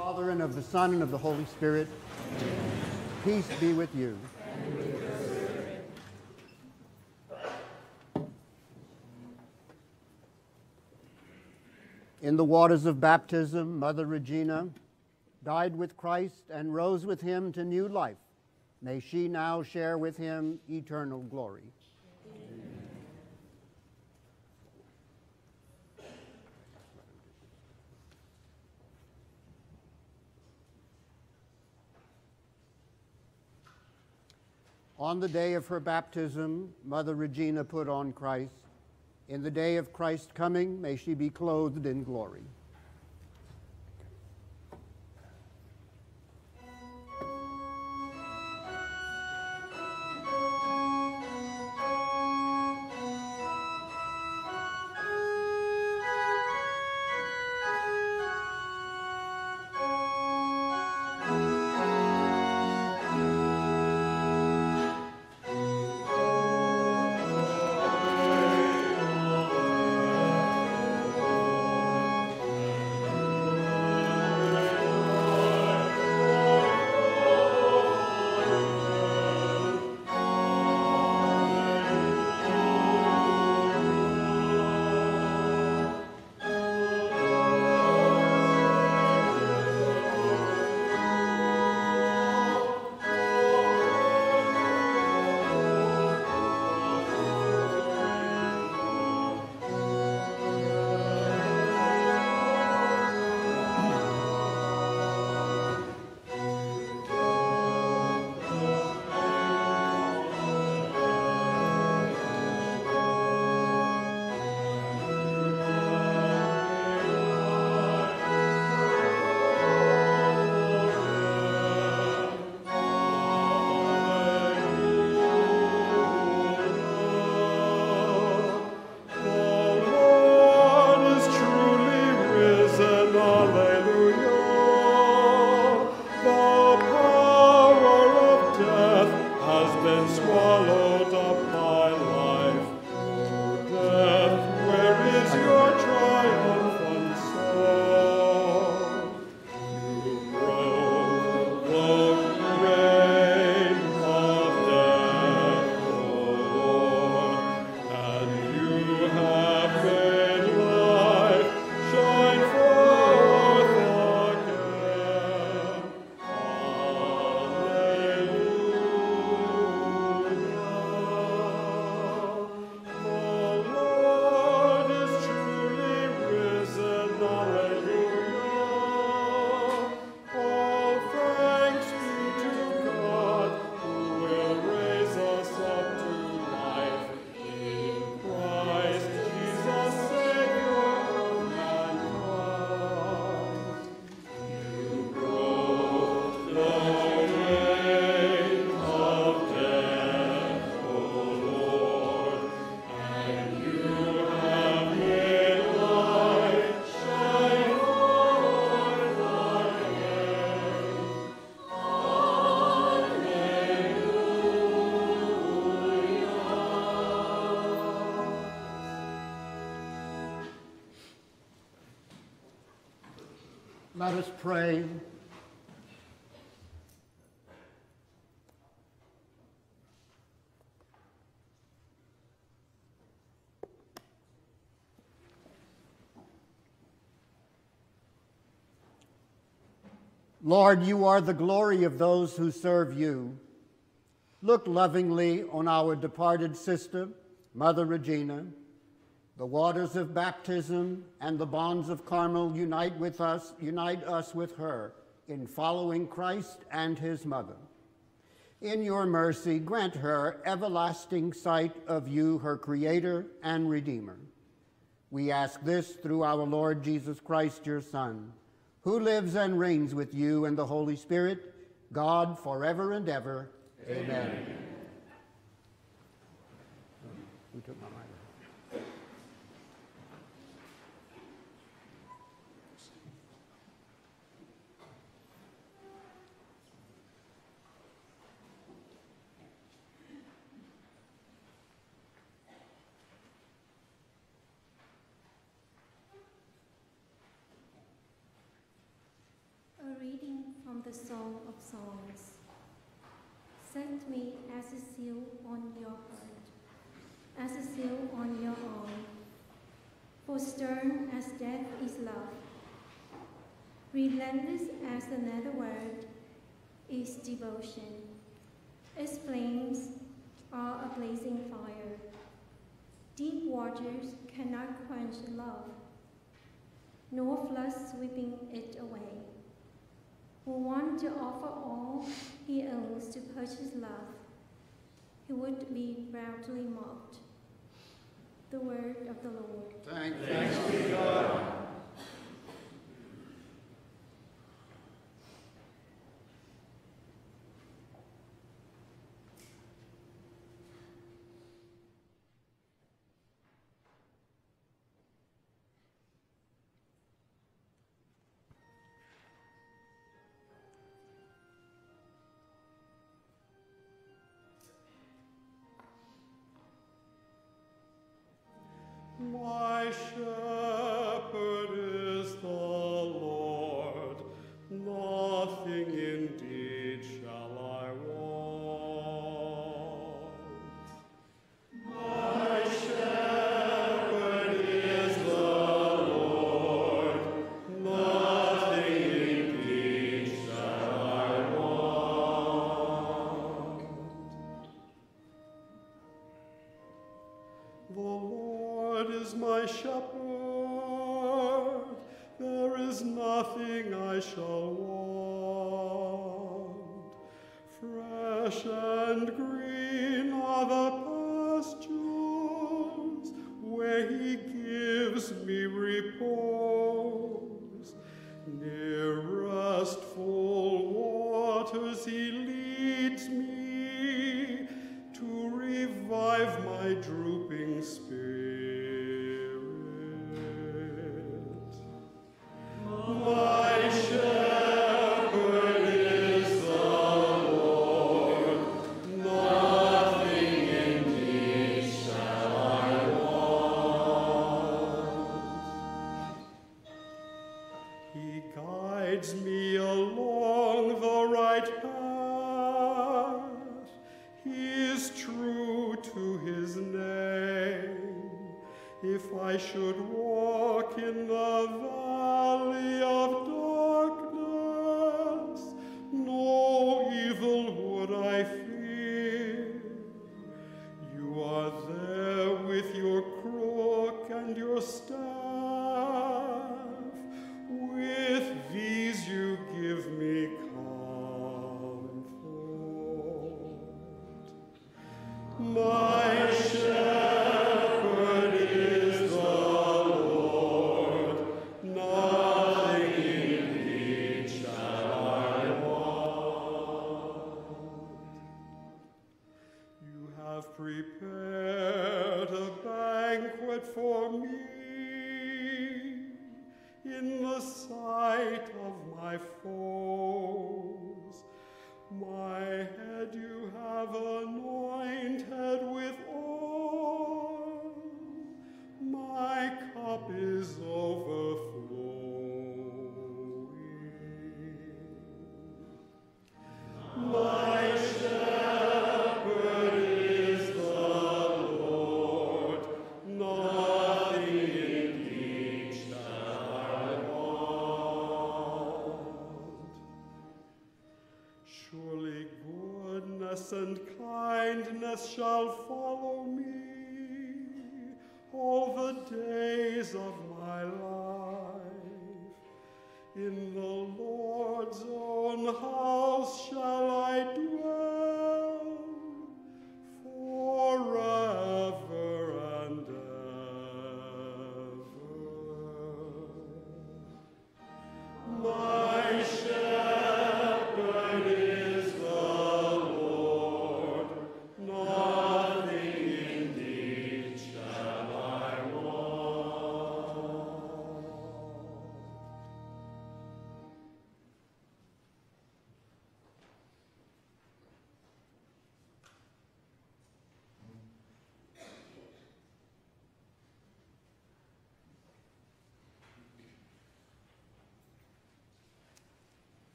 Father, and of the Son, and of the Holy Spirit. Peace be with you. In the waters of baptism, Mother Regina died with Christ and rose with him to new life. May she now share with him eternal glory. On the day of her baptism, Mother Regina put on Christ. In the day of Christ's coming, may she be clothed in glory. Let us pray. Lord, you are the glory of those who serve you. Look lovingly on our departed sister, Mother Regina. The waters of baptism and the bonds of Carmel unite with us, unite us with her in following Christ and his mother. In your mercy, grant her everlasting sight of you, her creator and redeemer. We ask this through our Lord Jesus Christ, your Son, who lives and reigns with you and the Holy Spirit, God forever and ever. Amen. Amen. Song of Songs. Set me as a seal on your heart, as a seal on your arm. For stern as death is love, relentless as the nether world is devotion. Its flames are a blazing fire. Deep waters cannot quench love, nor floods sweeping it away who wanted to offer all he owns to purchase love, he would be roundly mocked. The word of the Lord. Thanks, Thanks be God. my shepherd.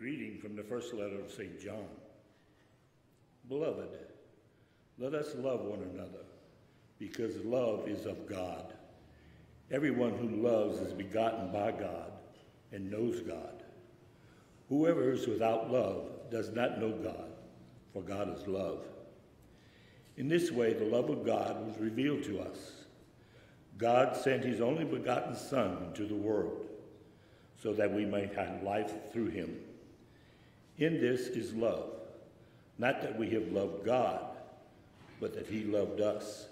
Reading from the first letter of St. John. Beloved, let us love one another, because love is of God. Everyone who loves is begotten by God and knows God. Whoever is without love does not know God, for God is love. In this way, the love of God was revealed to us. God sent his only begotten Son into the world so that we might have life through him. In this is love, not that we have loved God, but that he loved us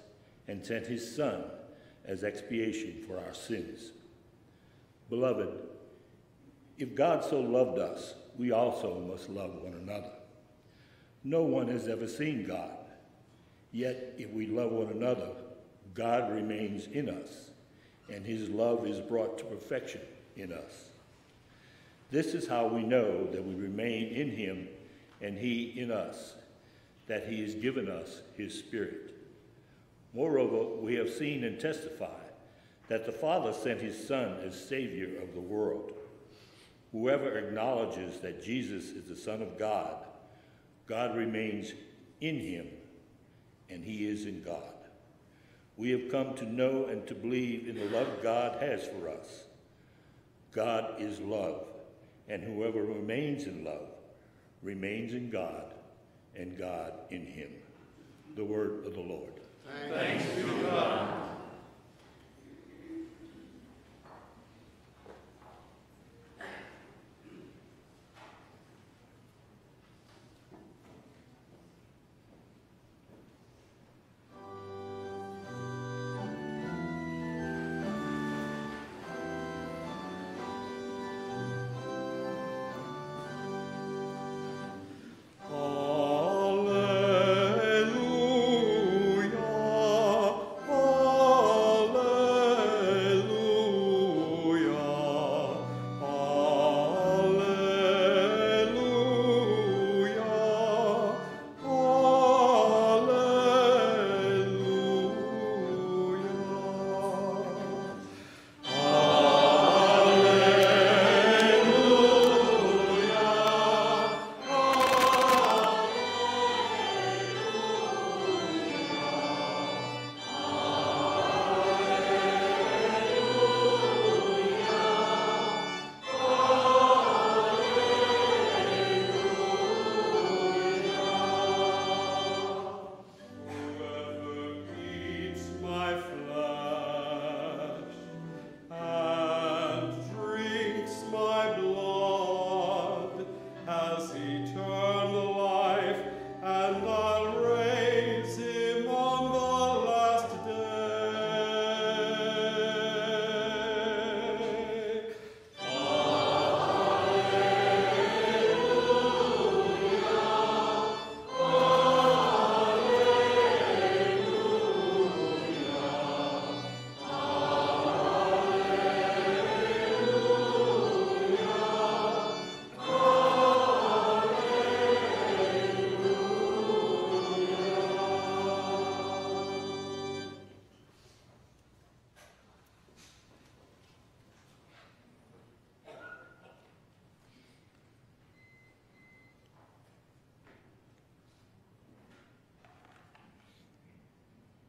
and sent his Son as expiation for our sins. Beloved, if God so loved us, we also must love one another. No one has ever seen God. Yet, if we love one another, God remains in us, and his love is brought to perfection in us. This is how we know that we remain in him and he in us, that he has given us his Spirit. Moreover, we have seen and testified that the Father sent his Son as Savior of the world. Whoever acknowledges that Jesus is the Son of God, God remains in him, and he is in God. We have come to know and to believe in the love God has for us. God is love, and whoever remains in love remains in God, and God in him. The word of the Lord. Thanks be to God.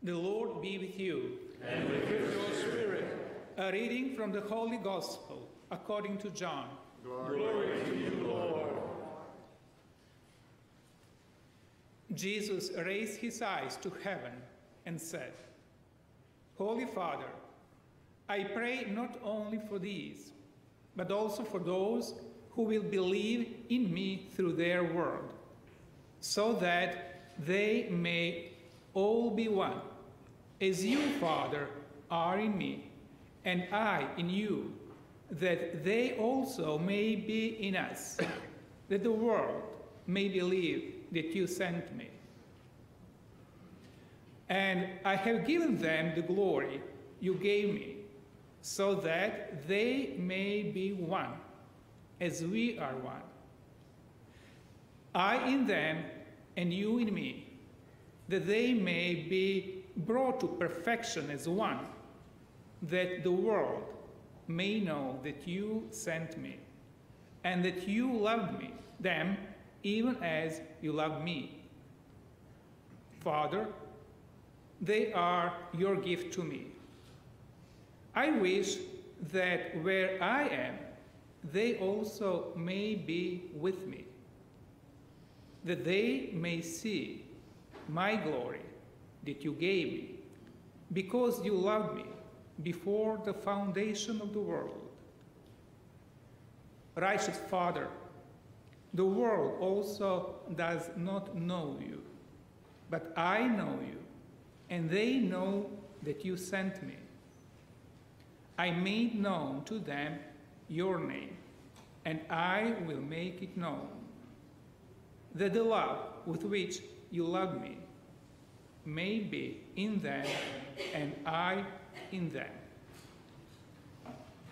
The Lord be with you. And with your spirit. A reading from the Holy Gospel according to John. Glory to you, Lord. Jesus raised his eyes to heaven and said, Holy Father, I pray not only for these, but also for those who will believe in me through their word, so that they may all be one, as you, Father, are in me, and I in you, that they also may be in us, that the world may believe that you sent me. And I have given them the glory you gave me, so that they may be one, as we are one. I in them, and you in me, that they may be brought to perfection as one, that the world may know that you sent me, and that you loved me, them, even as you loved me. Father, they are your gift to me. I wish that where I am, they also may be with me, that they may see my glory that you gave me, because you loved me before the foundation of the world. Righteous Father, the world also does not know you, but I know you, and they know that you sent me. I made known to them your name, and I will make it known. That the love with which you love me may be in them, and I in them.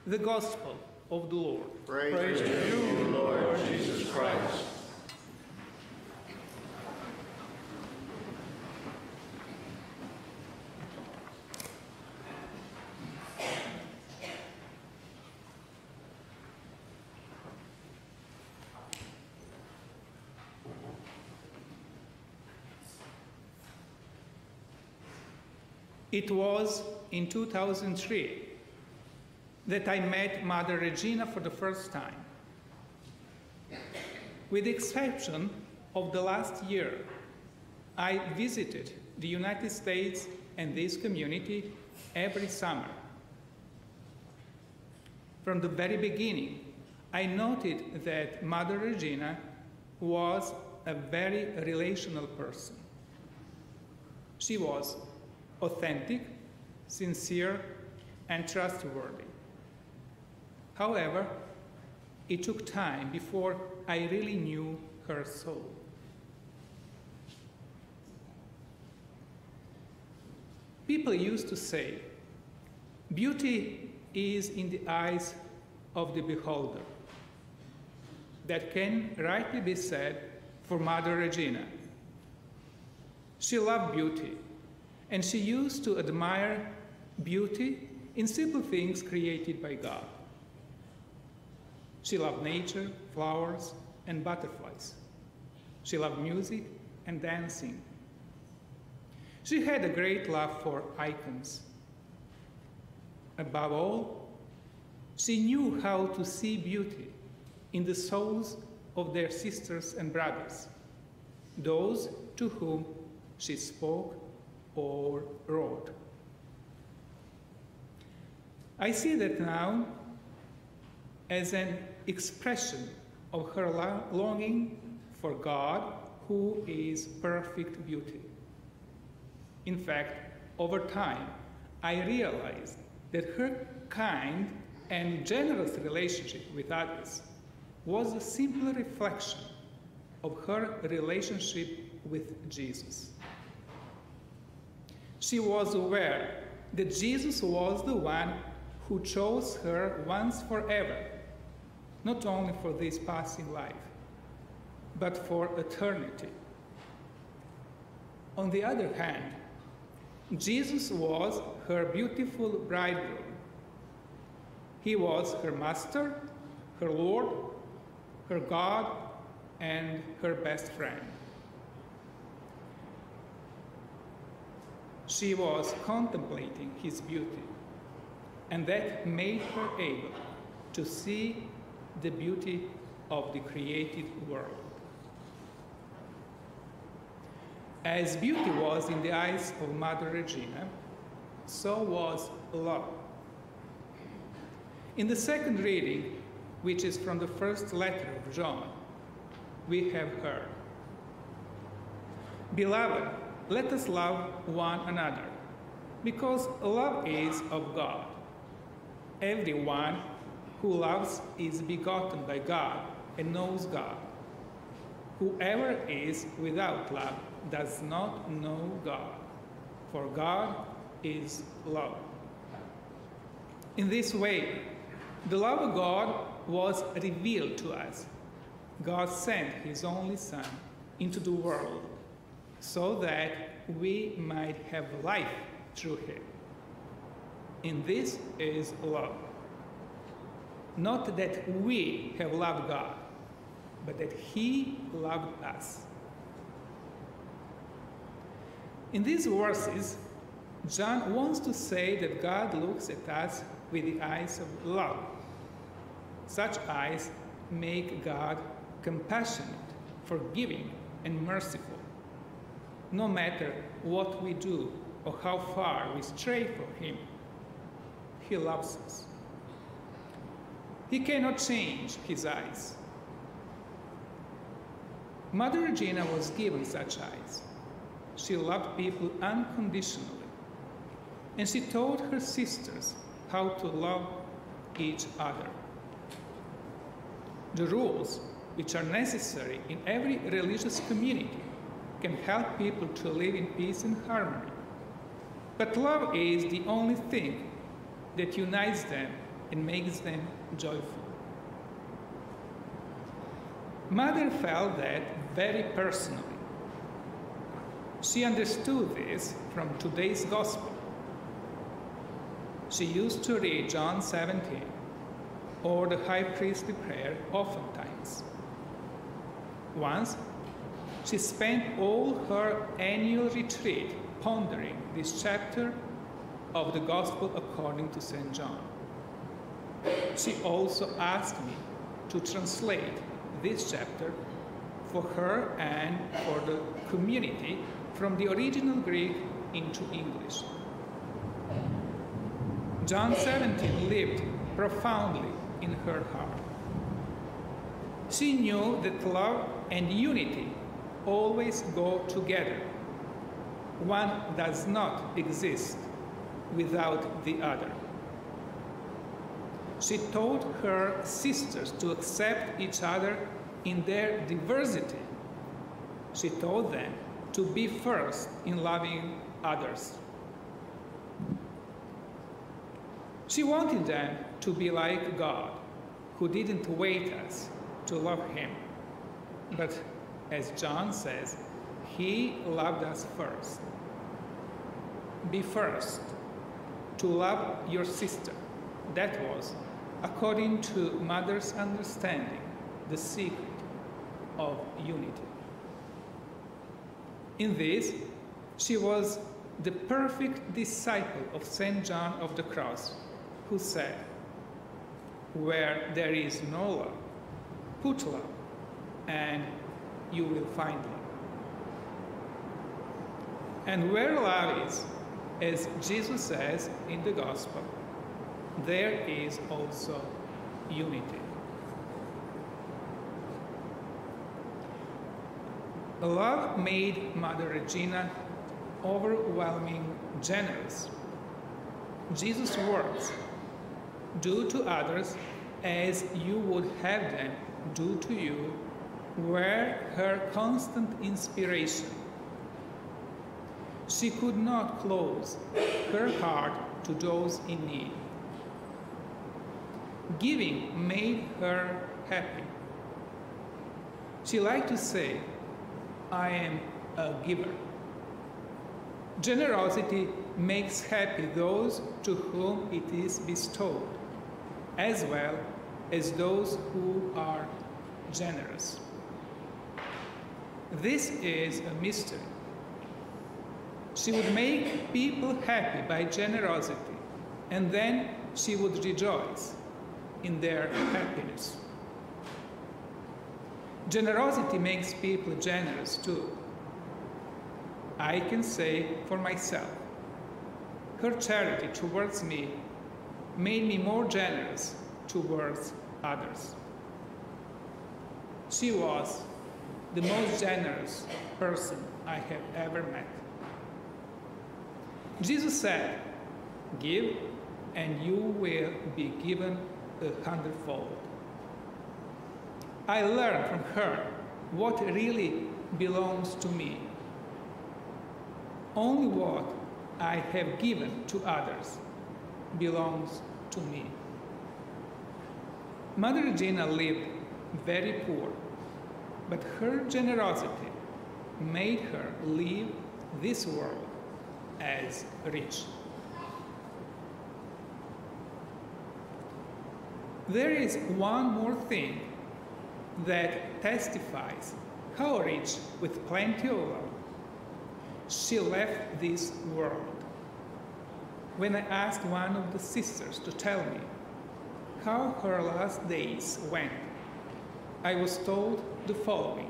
The Gospel of the Lord. Praise to you, Lord Jesus Christ. It was in 2003 that I met Mother Regina for the first time. With the exception of the last year, I visited the United States and this community every summer. From the very beginning, I noted that Mother Regina was a very relational person. She was authentic, sincere, and trustworthy. However, it took time before I really knew her soul. People used to say, beauty is in the eyes of the beholder. That can rightly be said for Mother Regina. She loved beauty, and she used to admire beauty in simple things created by God. She loved nature, flowers, and butterflies. She loved music and dancing. She had a great love for icons. Above all, she knew how to see beauty in the souls of their sisters and brothers, those to whom she spoke or wrote. I see that now as an expression of her longing for God, who is perfect beauty. In fact, over time, I realized that her kind and generous relationship with others was a simple reflection of her relationship with Jesus. She was aware that Jesus was the one who chose her once forever not only for this passing life, but for eternity. On the other hand, Jesus was her beautiful bridegroom. He was her master, her Lord, her God, and her best friend. She was contemplating his beauty, and that made her able to see the beauty of the created world. As beauty was in the eyes of Mother Regina, so was love. In the second reading, which is from the first letter of John, we have heard Beloved, let us love one another, because love is of God. Everyone who loves is begotten by God and knows God. Whoever is without love does not know God, for God is love. In this way, the love of God was revealed to us. God sent his only Son into the world so that we might have life through him. In this is love. not that we have loved God, but that He loved us. In these verses, John wants to say that God looks at us with the eyes of love. Such eyes make God compassionate, forgiving, and merciful. No matter what we do or how far we stray from Him, He loves us. He cannot change His eyes. Mother Regina was given such eyes. She loved people unconditionally. And she taught her sisters how to love each other. The rules which are necessary in every religious community can help people to live in peace and harmony. But love is the only thing that unites them and makes them joyful. Mother felt that very personally. She understood this from today's gospel. She used to read John 17 or the high priestly prayer oftentimes. Once, she spent all her annual retreat pondering this chapter of the Gospel according to St. John. She also asked me to translate this chapter for her and for the community from the original Greek into English. John 17 lived profoundly in her heart. She knew that love and unity always go together. One does not exist without the other. She taught her sisters to accept each other in their diversity. She taught them to be first in loving others. She wanted them to be like God, who didn't wait us to love Him. But as John says, He loved us first. Be first to love your sister. That was, according to Mother's understanding, the secret of unity. In this, she was the perfect disciple of St. John of the Cross, who said, Where there is no love, put love, and you will find love. And where love is, as Jesus says in the Gospel, there is also unity. Love made Mother Regina overwhelming generous. Jesus' words, do to others as you would have them do to you, were her constant inspiration. She could not close her heart to those in need. Giving made her happy. She liked to say, I am a giver. Generosity makes happy those to whom it is bestowed, as well as those who are generous. This is a mystery. She would make people happy by generosity, and then she would rejoice in their happiness. Generosity makes people generous too. I can say for myself, her charity towards me made me more generous towards others. She was the most generous person I have ever met. Jesus said, Give, and you will be given a hundredfold. I learned from her what really belongs to me. Only what I have given to others belongs to me. Mother Regina lived very poor, but her generosity made her leave this world as rich. There is one more thing that testifies how rich with plenty of love she left this world. When I asked one of the sisters to tell me how her last days went, I was told the following.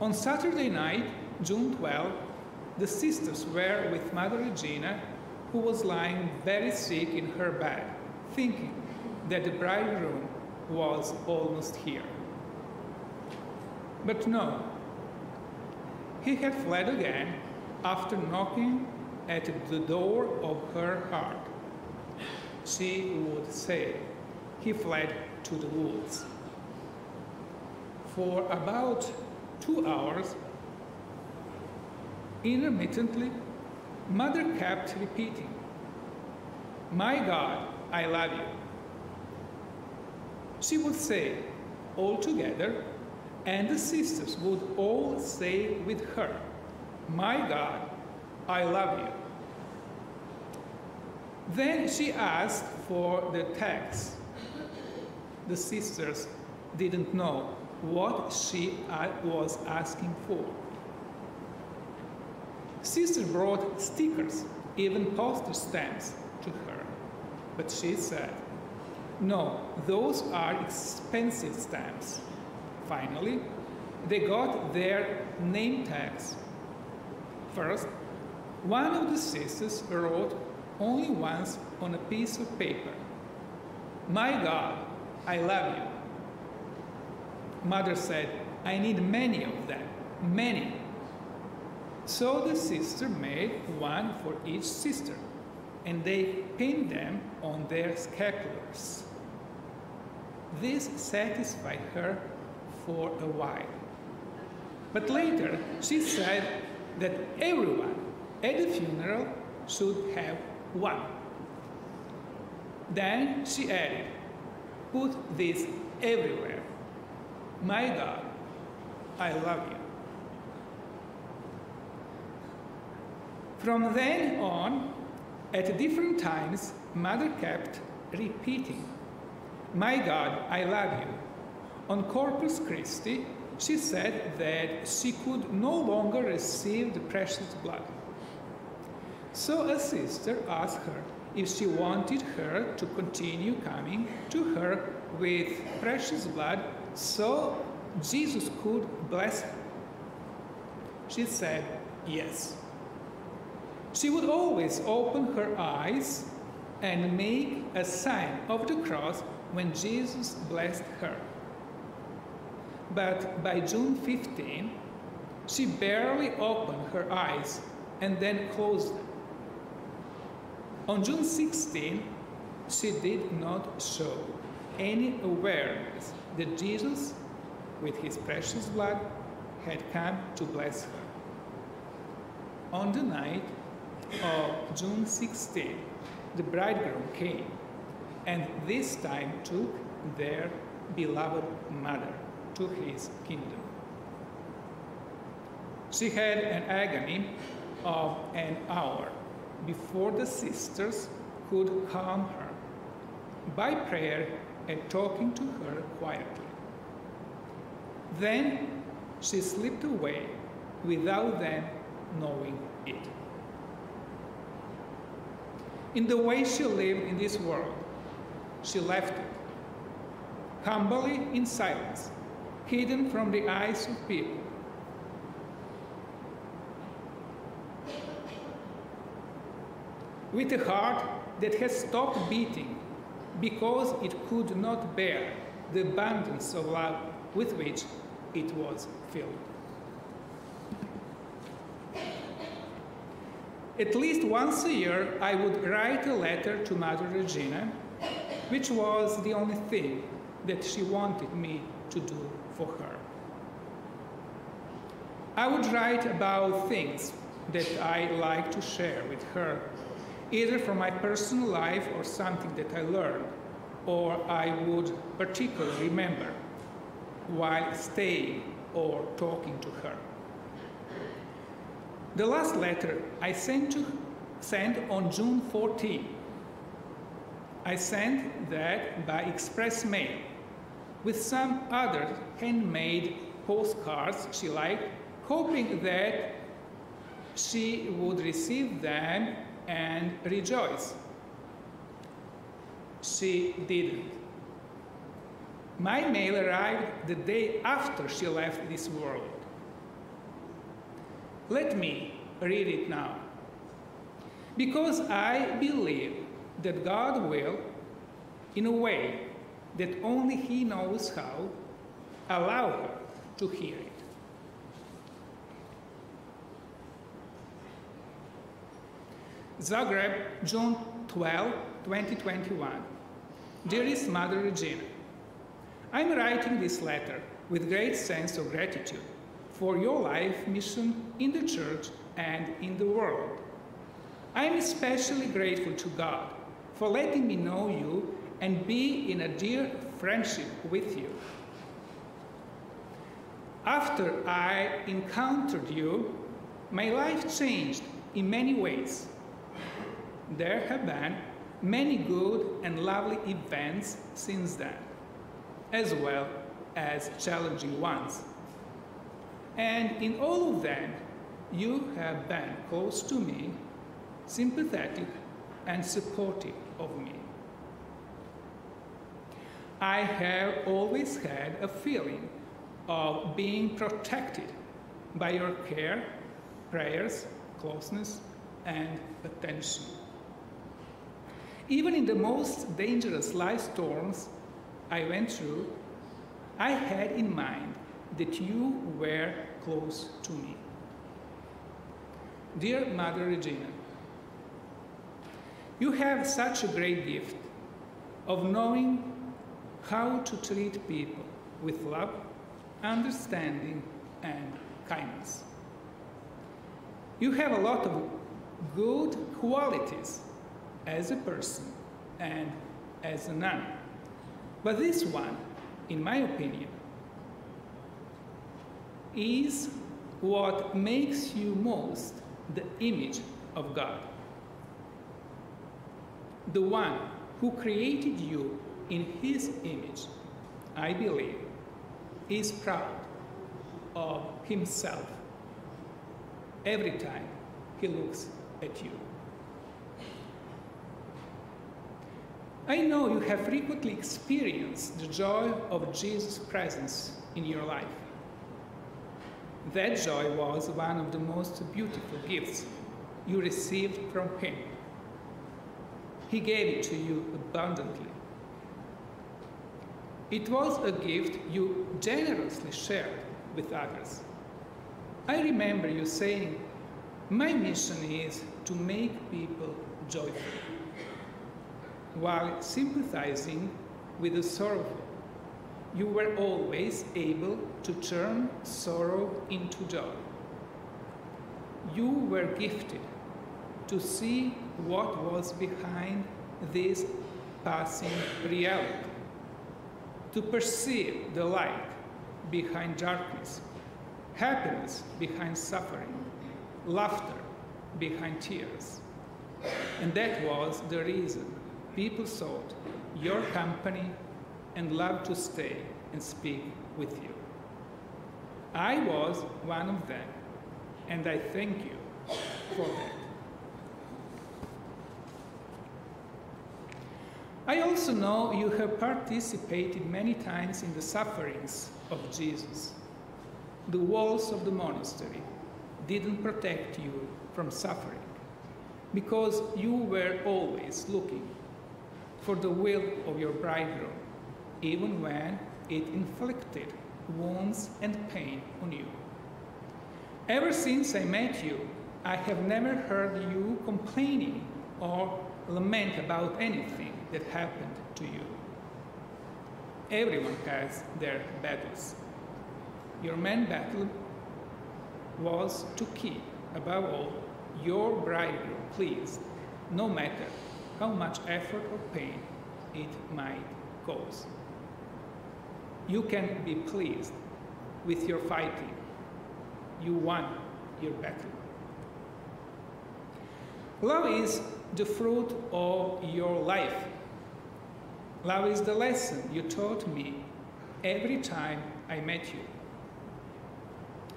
On Saturday night, June 12, the sisters were with Mother Regina, who was lying very sick in her bed, thinking that the bridegroom was almost here. But no, he had fled again after knocking at the door of her heart. She would say, he fled to the woods. For about two hours, intermittently, Mother kept repeating, My God, I love you. She would say, all together, and the sisters would all say with her, My God, I love you. Then she asked for the text. The sisters didn't know what she was asking for. Sister brought stickers, even postage stamps to her, but she said, No, those are expensive stamps. Finally, they got their name tags. First, one of the sisters wrote only once on a piece of paper My God, I love you. Mother said, I need many of them, many. So the sister made one for each sister, and they pinned them on their scapulars. This satisfied her for a while. But later she said that everyone at the funeral should have one. Then she added, Put this everywhere. My God, I love you. From then on, at different times, Mother kept repeating, My God, I love you. On Corpus Christi, she said that she could no longer receive the precious blood. So a sister asked her if she wanted her to continue coming to her with precious blood so Jesus could bless her. She said yes. She would always open her eyes and make a sign of the cross when Jesus blessed her. But by June 15, she barely opened her eyes and then closed them. On June 16, she did not show any awareness that Jesus, with his precious blood, had come to bless her. On the night of June 16, the bridegroom came and this time took their beloved mother to his kingdom. She had an agony of an hour before the sisters could calm her by prayer and talking to her quietly. Then she slipped away without them knowing it. In the way she lived in this world, she left it, humbly in silence, hidden from the eyes of people. With a heart that has stopped beating because it could not bear the abundance of love with which it was filled. At least once a year, I would write a letter to Mother Regina, which was the only thing that she wanted me to do for her. I would write about things that I like to share with her, either from my personal life or something that I learned, or I would particularly remember while staying or talking to her. The last letter I sent, to, sent on June 14. I sent that by express mail with some other handmade postcards she liked, hoping that she would receive them and rejoice. She didn't. My mail arrived the day after she left this world. Let me read it now. Because I believe that God will, in a way that only He knows how, allow her to hear it. Zagreb, June 12, 2021. Dearest Mother Regina, I'm writing this letter with great sense of gratitude for your life mission in the church and in the world. I'm especially grateful to God for letting me know you and be in a dear friendship with you. After I encountered you, my life changed in many ways. There have been many good and lovely events since then, as well as challenging ones. And in all of them, you have been close to me, sympathetic, and supportive of me. I have always had a feeling of being protected by your care, prayers, closeness, and attention. Even in the most dangerous life storms I went through, I had in mind that you were close to me. Dear Mother Regina, you have such a great gift of knowing how to treat people with love, understanding, and kindness. You have a lot of good qualities as a person and as a nun. But this one, in my opinion, is what makes you most the image of God. The one who created you in his image, I believe, is proud of himself every time he looks at you. I know you have frequently experienced the joy of Jesus' presence in your life. That joy was one of the most beautiful gifts you received from Him. He gave it to you abundantly. It was a gift you generously shared with others. I remember you saying, My mission is to make people joyful, while sympathizing with the sorrowful you were always able to turn sorrow into joy. You were gifted to see what was behind this passing reality, to perceive the light behind darkness, happiness behind suffering, laughter behind tears. And that was the reason people sought your company and loved to stay and speak with you. I was one of them, and I thank you for that. I also know you have participated many times in the sufferings of Jesus. The walls of the monastery didn't protect you from suffering because you were always looking for the will of your bridegroom even when it inflicted wounds and pain on you. Ever since I met you, I have never heard you complaining or lament about anything that happened to you. Everyone has their battles. Your main battle was to keep, above all, your bridegroom pleased, no matter how much effort or pain it might cause you can be pleased with your fighting. You won your battle. Love is the fruit of your life, Love is the lesson you taught me every time I met you.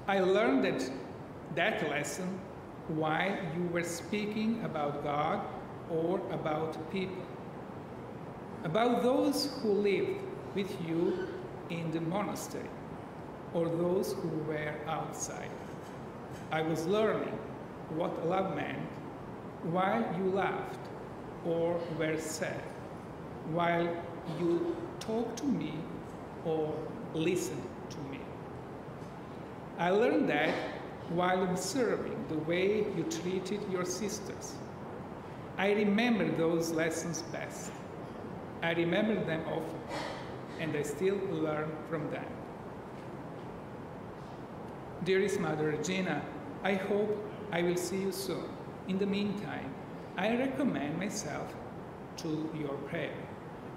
I learned that, that lesson while you were speaking about God or about people, about those who lived with you in the monastery or those who were outside. I was learning what love meant while you laughed or were sad, while you talked to me or listened to me. I learned that while observing the way you treated your sisters. I remember those lessons best. I remember them often, and I still learn from them. Dearest Mother Regina, I hope I will see you soon. In the meantime, I recommend myself to your prayer,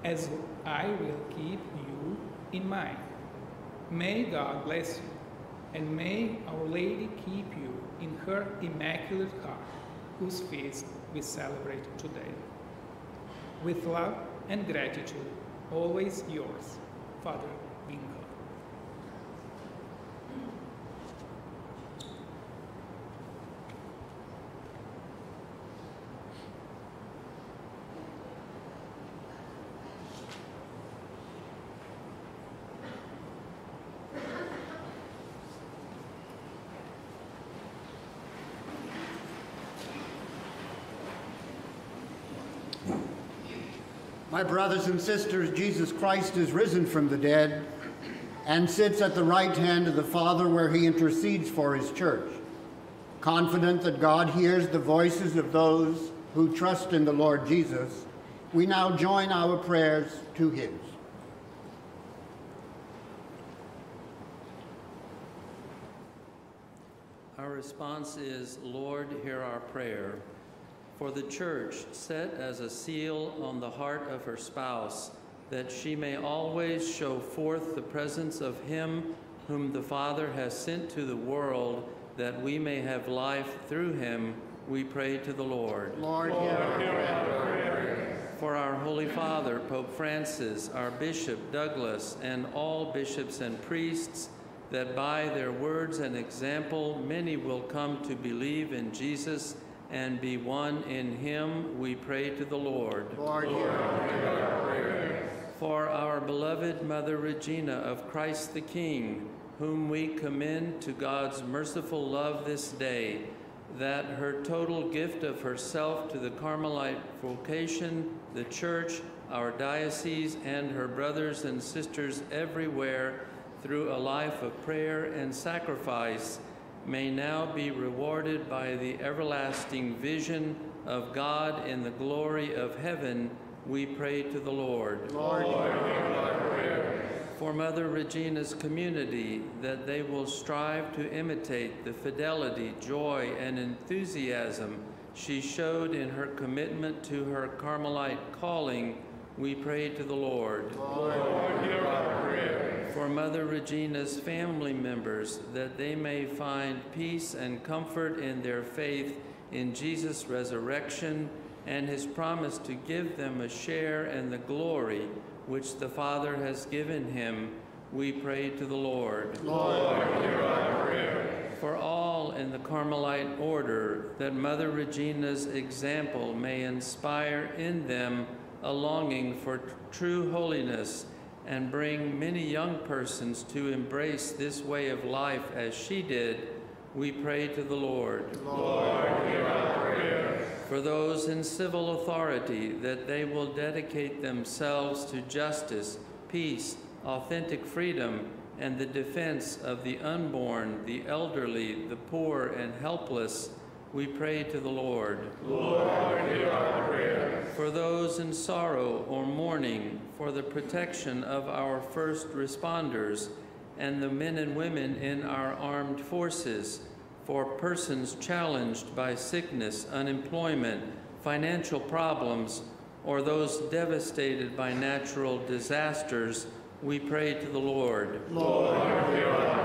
as I will keep you in mind. May God bless you, and may Our Lady keep you in her Immaculate Heart, whose feast we celebrate today. With love and gratitude, always yours, Father My brothers and sisters, Jesus Christ is risen from the dead and sits at the right hand of the Father where he intercedes for his church. Confident that God hears the voices of those who trust in the Lord Jesus, we now join our prayers to his. Our response is, Lord, hear our prayer. For the church, set as a seal on the heart of her spouse, that she may always show forth the presence of him whom the Father has sent to the world, that we may have life through him, we pray to the Lord. Lord, hear our prayer. For our Holy Father, Pope Francis, our Bishop Douglas, and all bishops and priests, that by their words and example many will come to believe in Jesus and be one in him, we pray to the Lord. Lord, our. For our beloved Mother Regina of Christ the King, whom we commend to God's merciful love this day, that her total gift of herself to the Carmelite vocation, the Church, our diocese, and her brothers and sisters everywhere, through a life of prayer and sacrifice, may now be rewarded by the everlasting vision of God in the glory of heaven, we pray to the Lord. Lord, hear our prayer. For Mother Regina's community, that they will strive to imitate the fidelity, joy, and enthusiasm she showed in her commitment to her Carmelite calling, we pray to the Lord. Lord, Hear our prayer. For Mother Regina's family members, that they may find peace and comfort in their faith in Jesus' resurrection and his promise to give them a share in the glory which the Father has given him, we pray to the Lord. Lord, Hear our prayer. For all in the Carmelite order, that Mother Regina's example may inspire in them a longing for true holiness and bring many young persons to embrace this way of life as she did, we pray to the Lord. Lord, hear our prayer. For those in civil authority, that they will dedicate themselves to justice, peace, authentic freedom, and the defense of the unborn, the elderly, the poor, and helpless, we pray to the Lord. Lord, hear our prayer. For those in sorrow or mourning, for the protection of our first responders and the men and women in our armed forces, for persons challenged by sickness, unemployment, financial problems, or those devastated by natural disasters, we pray to the Lord. Lord, hear our.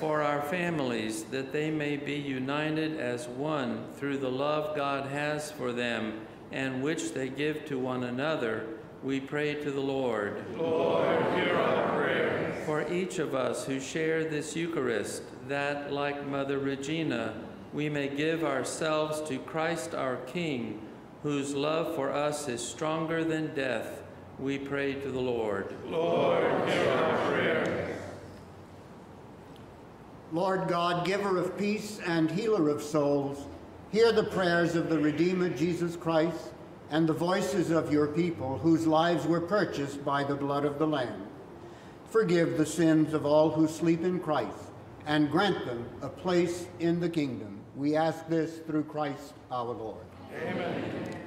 For our families, that they may be united as one through the love God has for them and which they give to one another, we pray to the Lord. Lord, hear our prayers. For each of us who share this Eucharist, that, like Mother Regina, we may give ourselves to Christ our King, whose love for us is stronger than death, we pray to the Lord. Lord, hear our prayers. Lord God, giver of peace and healer of souls, hear the prayers of the Redeemer Jesus Christ and the voices of your people whose lives were purchased by the blood of the Lamb. Forgive the sins of all who sleep in Christ and grant them a place in the kingdom. We ask this through Christ our Lord. Amen.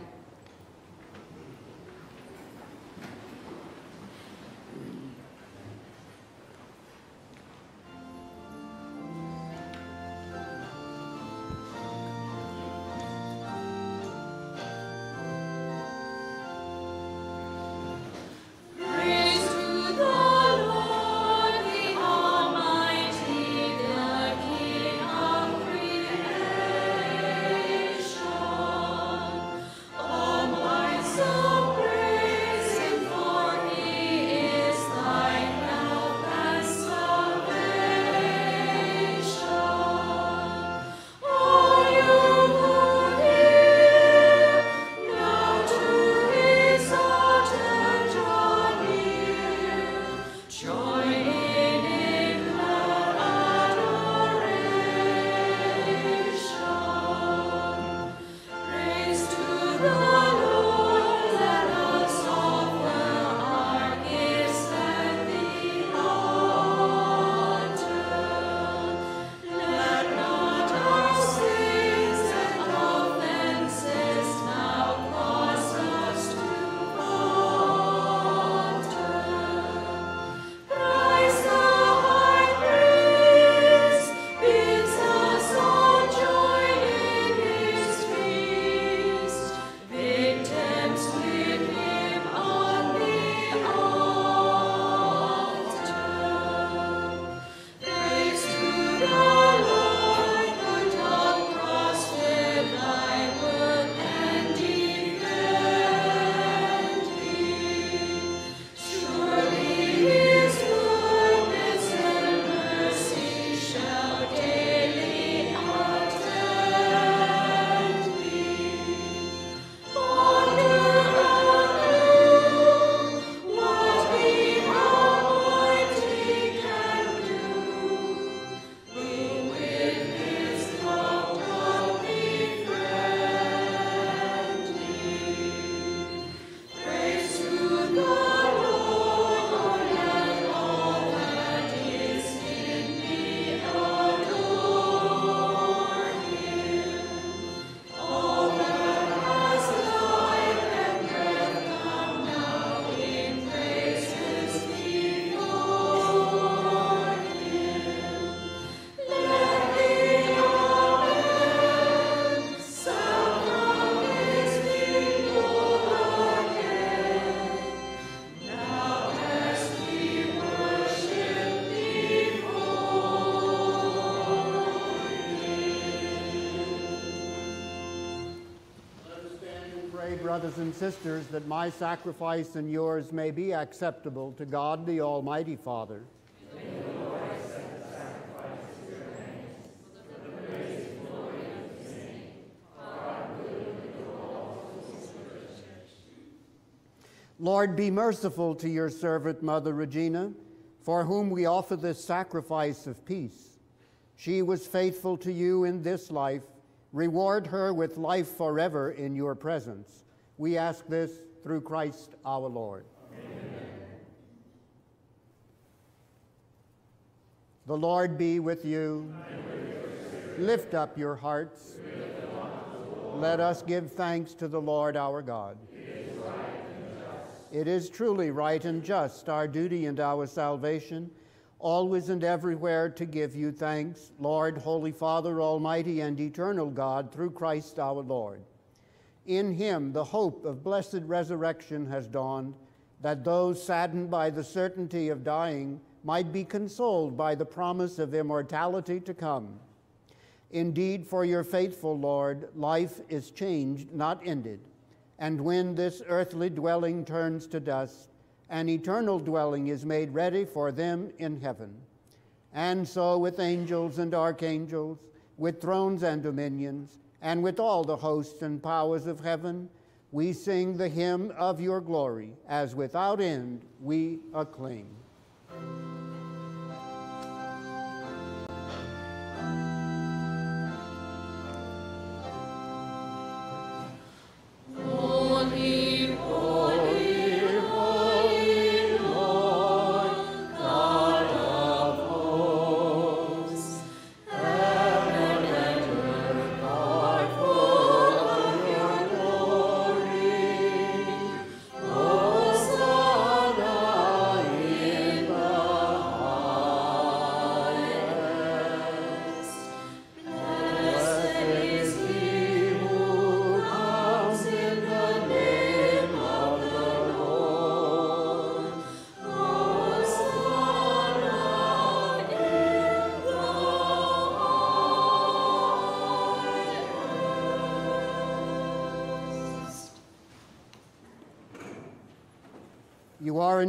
Brothers and sisters, that my sacrifice and yours may be acceptable to God the Almighty Father. Lord, be merciful to your servant, Mother Regina, for whom we offer this sacrifice of peace. She was faithful to you in this life. Reward her with life forever in your presence. We ask this through Christ our Lord. The Lord be with you. Lift up your hearts. Let us give thanks to the Lord our God. It is truly right and just, our duty and our salvation, always and everywhere to give you thanks, Lord, Holy Father, Almighty and eternal God, through Christ our Lord. In him the hope of blessed resurrection has dawned, that those saddened by the certainty of dying might be consoled by the promise of immortality to come. Indeed, for your faithful Lord, life is changed, not ended, And when this earthly dwelling turns to dust, an eternal dwelling is made ready for them in heaven. And so, with angels and archangels, with thrones and dominions, and with all the hosts and powers of heaven, we sing the hymn of your glory, as without end we acclaim.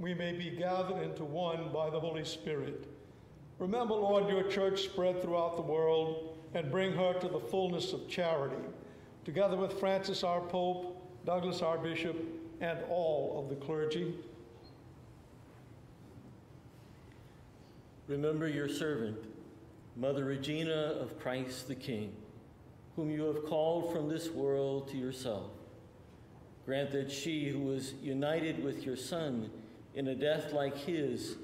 we may be gathered into one by the Holy Spirit. Remember, Lord, your church spread throughout the world and bring her to the fullness of charity, together with Francis our Pope, Douglas our Bishop, and all of the clergy. Remember your servant, Mother Regina of Christ the King, whom you have called from this world to yourself. Grant that she, who was united with your Son in a death like his,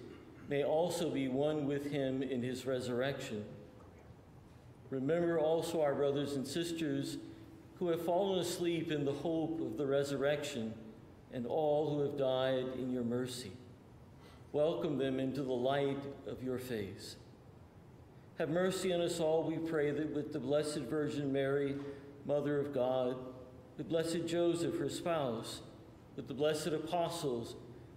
may also be one with him in his resurrection. Remember also our brothers and sisters who have fallen asleep in the hope of the resurrection, and all who have died in your mercy. Welcome them into the light of your face. Have mercy on us all, we pray, that with the Blessed Virgin Mary, Mother of God, with Blessed Joseph, her spouse, with the blessed apostles,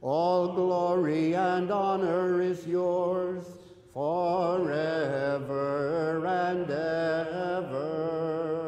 All glory and honor is yours forever and ever.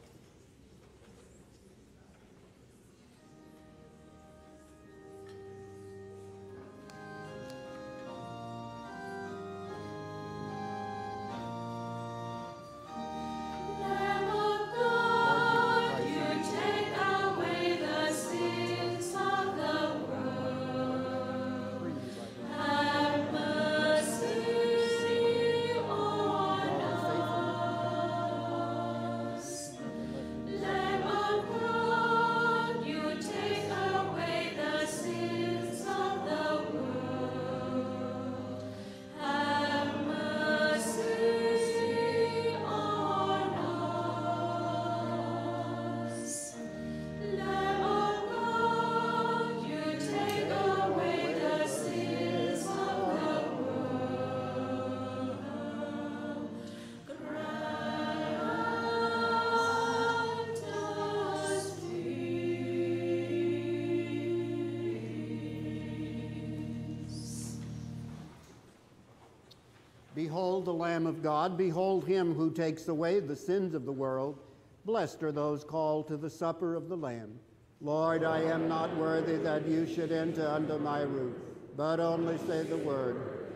Behold the Lamb of God, behold him who takes away the sins of the world. Blessed are those called to the supper of the Lamb. Lord, I am not worthy that you should enter under my roof, but only say the word.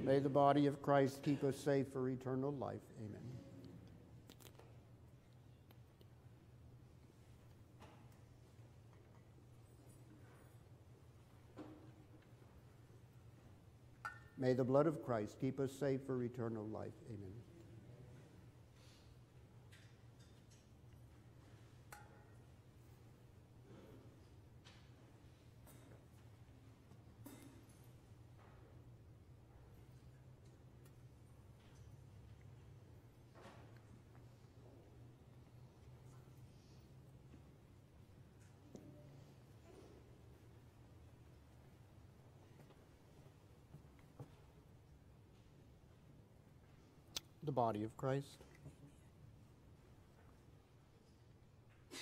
May the body of Christ keep us safe for eternal life. Amen. May the blood of Christ keep us safe for eternal life. Amen. The body of Christ. The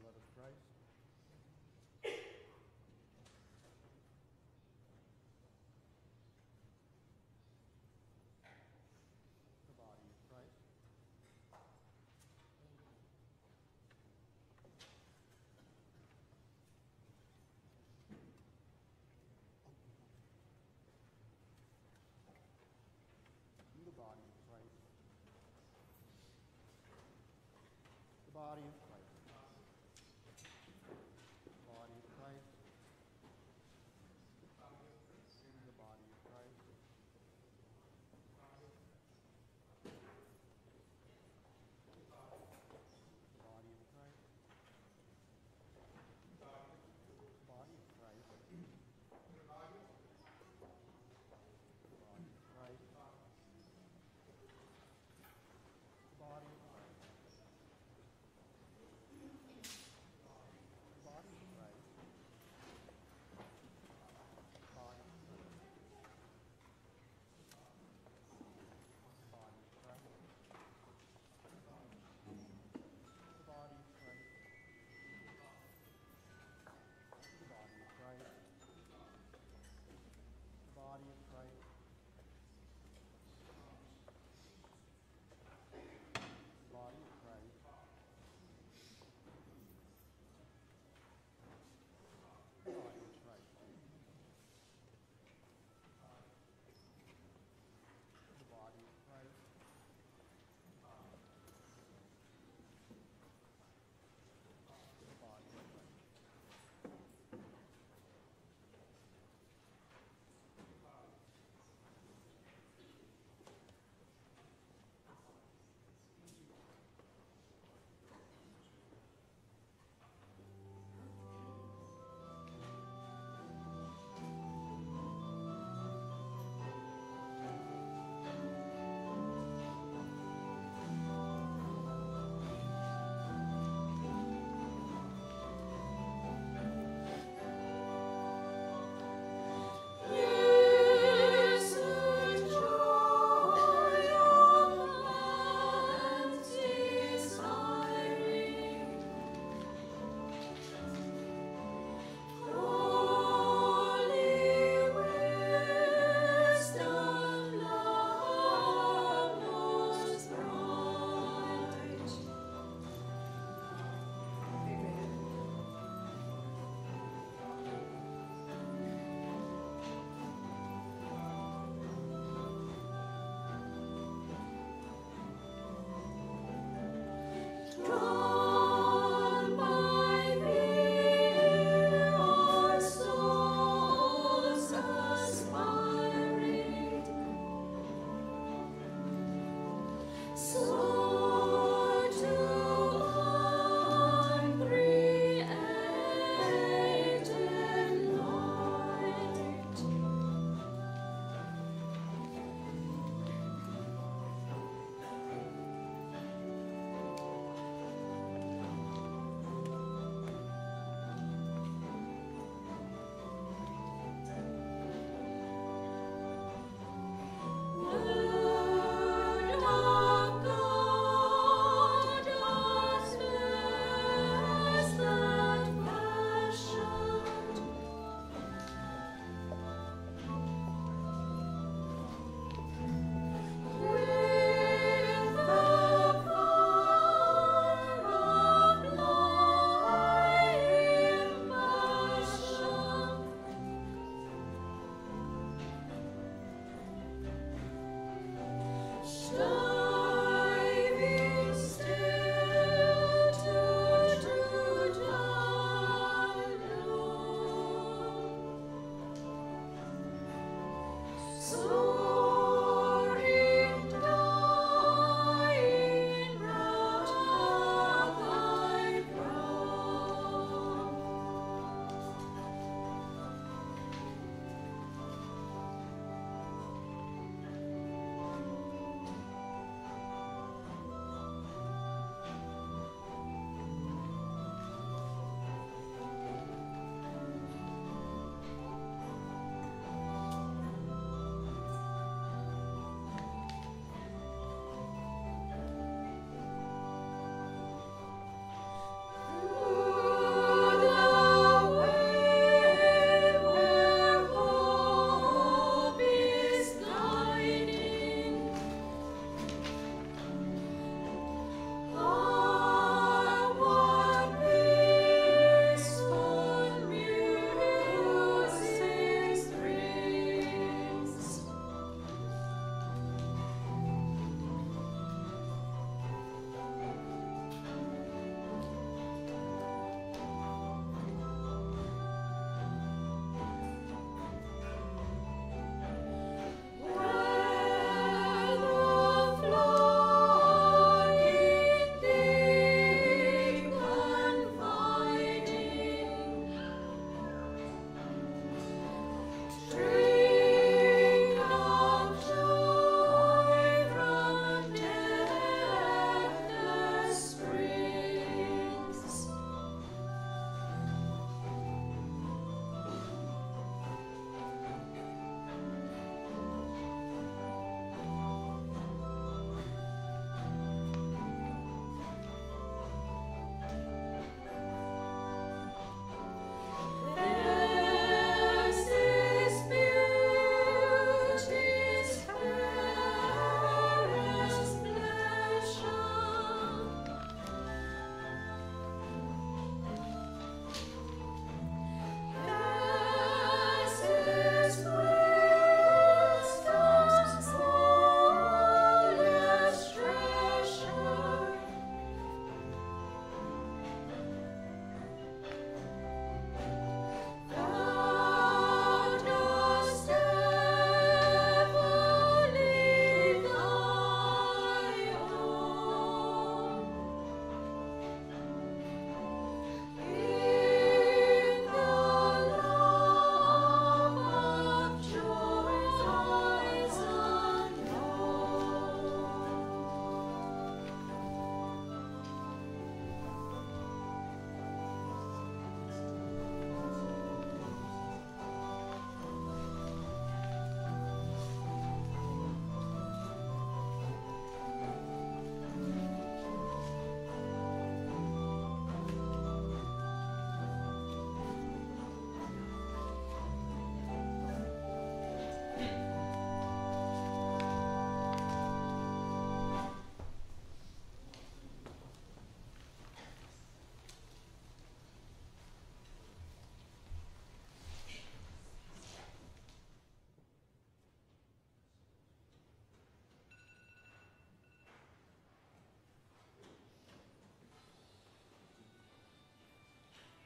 blood of Christ. The body of Christ. The body of Christ. The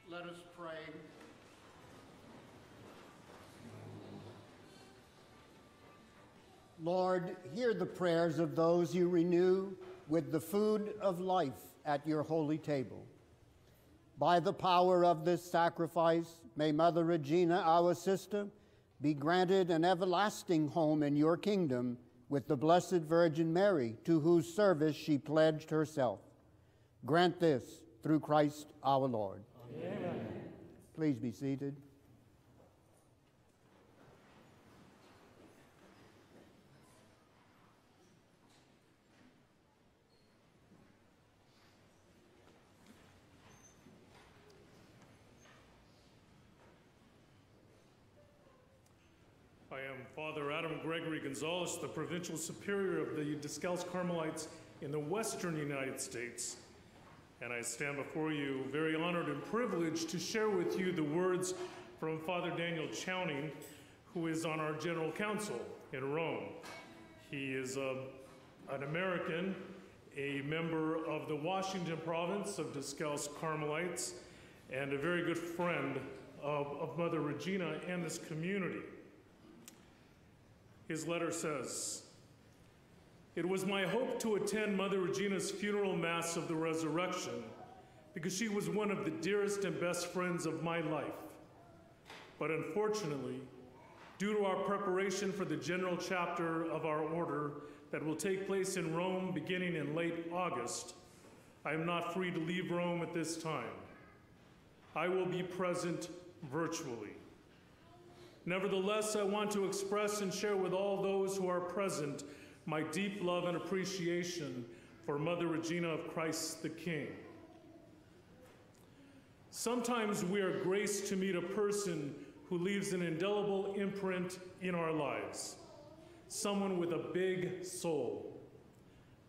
let us pray. Lord, hear the prayers of those you renew with the food of life at your holy table. By the power of this sacrifice, may Mother Regina, our sister, be granted an everlasting home in your kingdom with the Blessed Virgin Mary, to whose service she pledged herself. Grant this through Christ our Lord. Please be seated. I am Father Adam Gregory Gonzalez, the Provincial Superior of the Discalced Carmelites in the Western United States. And I stand before you very honored and privileged to share with you the words from Father Daniel Chowning, who is on our General Council in Rome. He is a, an American, a member of the Washington province of Discalced Carmelites, and a very good friend of, of Mother Regina and this community. His letter says, It was my hope to attend Mother Regina's funeral mass of the resurrection because she was one of the dearest and best friends of my life. But unfortunately, due to our preparation for the general chapter of our order that will take place in Rome beginning in late August, I am not free to leave Rome at this time. I will be present virtually. Nevertheless, I want to express and share with all those who are present my deep love and appreciation for Mother Regina of Christ the King. Sometimes we are graced to meet a person who leaves an indelible imprint in our lives, someone with a big soul.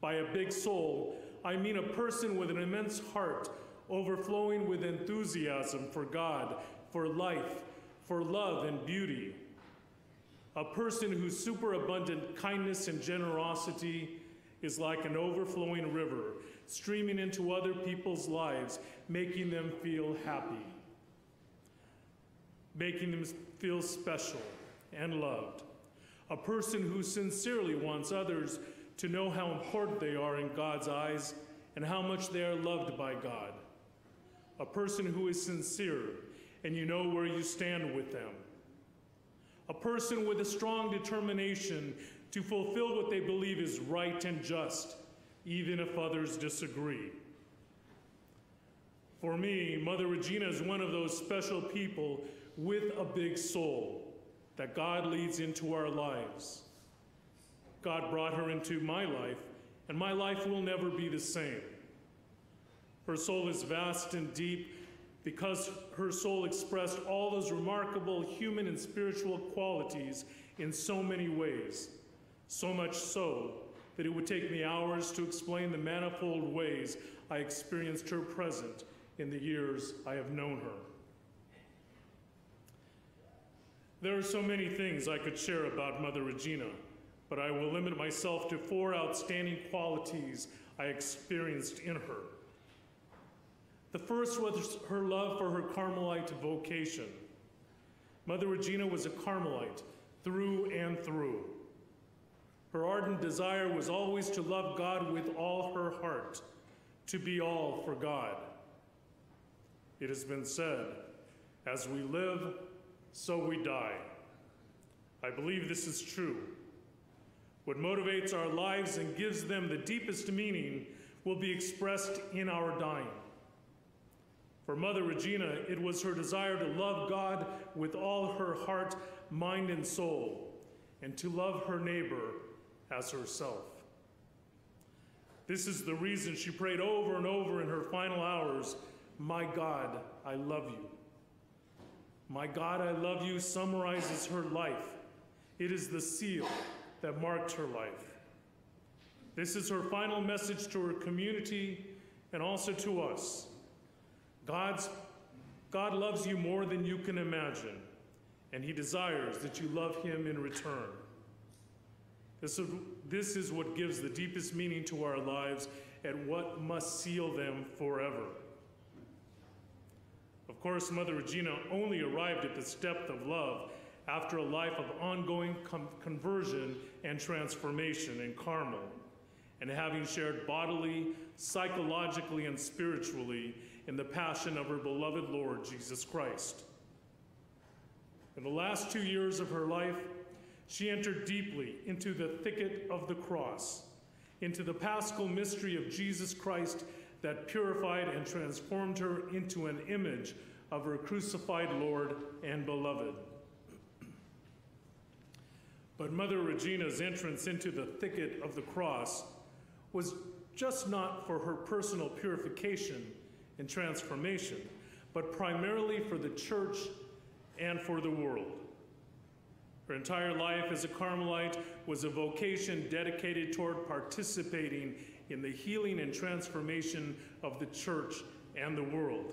By a big soul, I mean a person with an immense heart overflowing with enthusiasm for God, for life, for love and beauty. A person whose superabundant kindness and generosity is like an overflowing river, streaming into other people's lives, making them feel happy, making them feel special and loved. A person who sincerely wants others to know how important they are in God's eyes and how much they are loved by God. A person who is sincere and you know where you stand with them. A person with a strong determination to fulfill what they believe is right and just, even if others disagree. For me, Mother Regina is one of those special people with a big soul that God leads into our lives. God brought her into my life, and my life will never be the same. Her soul is vast and deep because her soul expressed all those remarkable human and spiritual qualities in so many ways, so much so that it would take me hours to explain the manifold ways I experienced her present in the years I have known her. There are so many things I could share about Mother Regina, but I will limit myself to four outstanding qualities I experienced in her. The first was her love for her Carmelite vocation. Mother Regina was a Carmelite through and through. Her ardent desire was always to love God with all her heart, to be all for God. It has been said, as we live, so we die. I believe this is true. What motivates our lives and gives them the deepest meaning will be expressed in our dying. For Mother Regina, it was her desire to love God with all her heart, mind, and soul, and to love her neighbor as herself. This is the reason she prayed over and over in her final hours My God, I love you. My God, I love you summarizes her life. It is the seal that marked her life. This is her final message to her community and also to us. God's, God loves you more than you can imagine, and He desires that you love Him in return. This is, this is what gives the deepest meaning to our lives and what must seal them forever. Of course, Mother Regina only arrived at this depth of love after a life of ongoing conversion and transformation in Carmel, and having shared bodily, psychologically, and spiritually in the passion of her beloved Lord Jesus Christ. In the last two years of her life, she entered deeply into the thicket of the cross, into the paschal mystery of Jesus Christ that purified and transformed her into an image of her crucified Lord and beloved. But Mother Regina's entrance into the thicket of the cross was just not for her personal purification and transformation, but primarily for the church and for the world. Her entire life as a Carmelite was a vocation dedicated toward participating in the healing and transformation of the church and the world.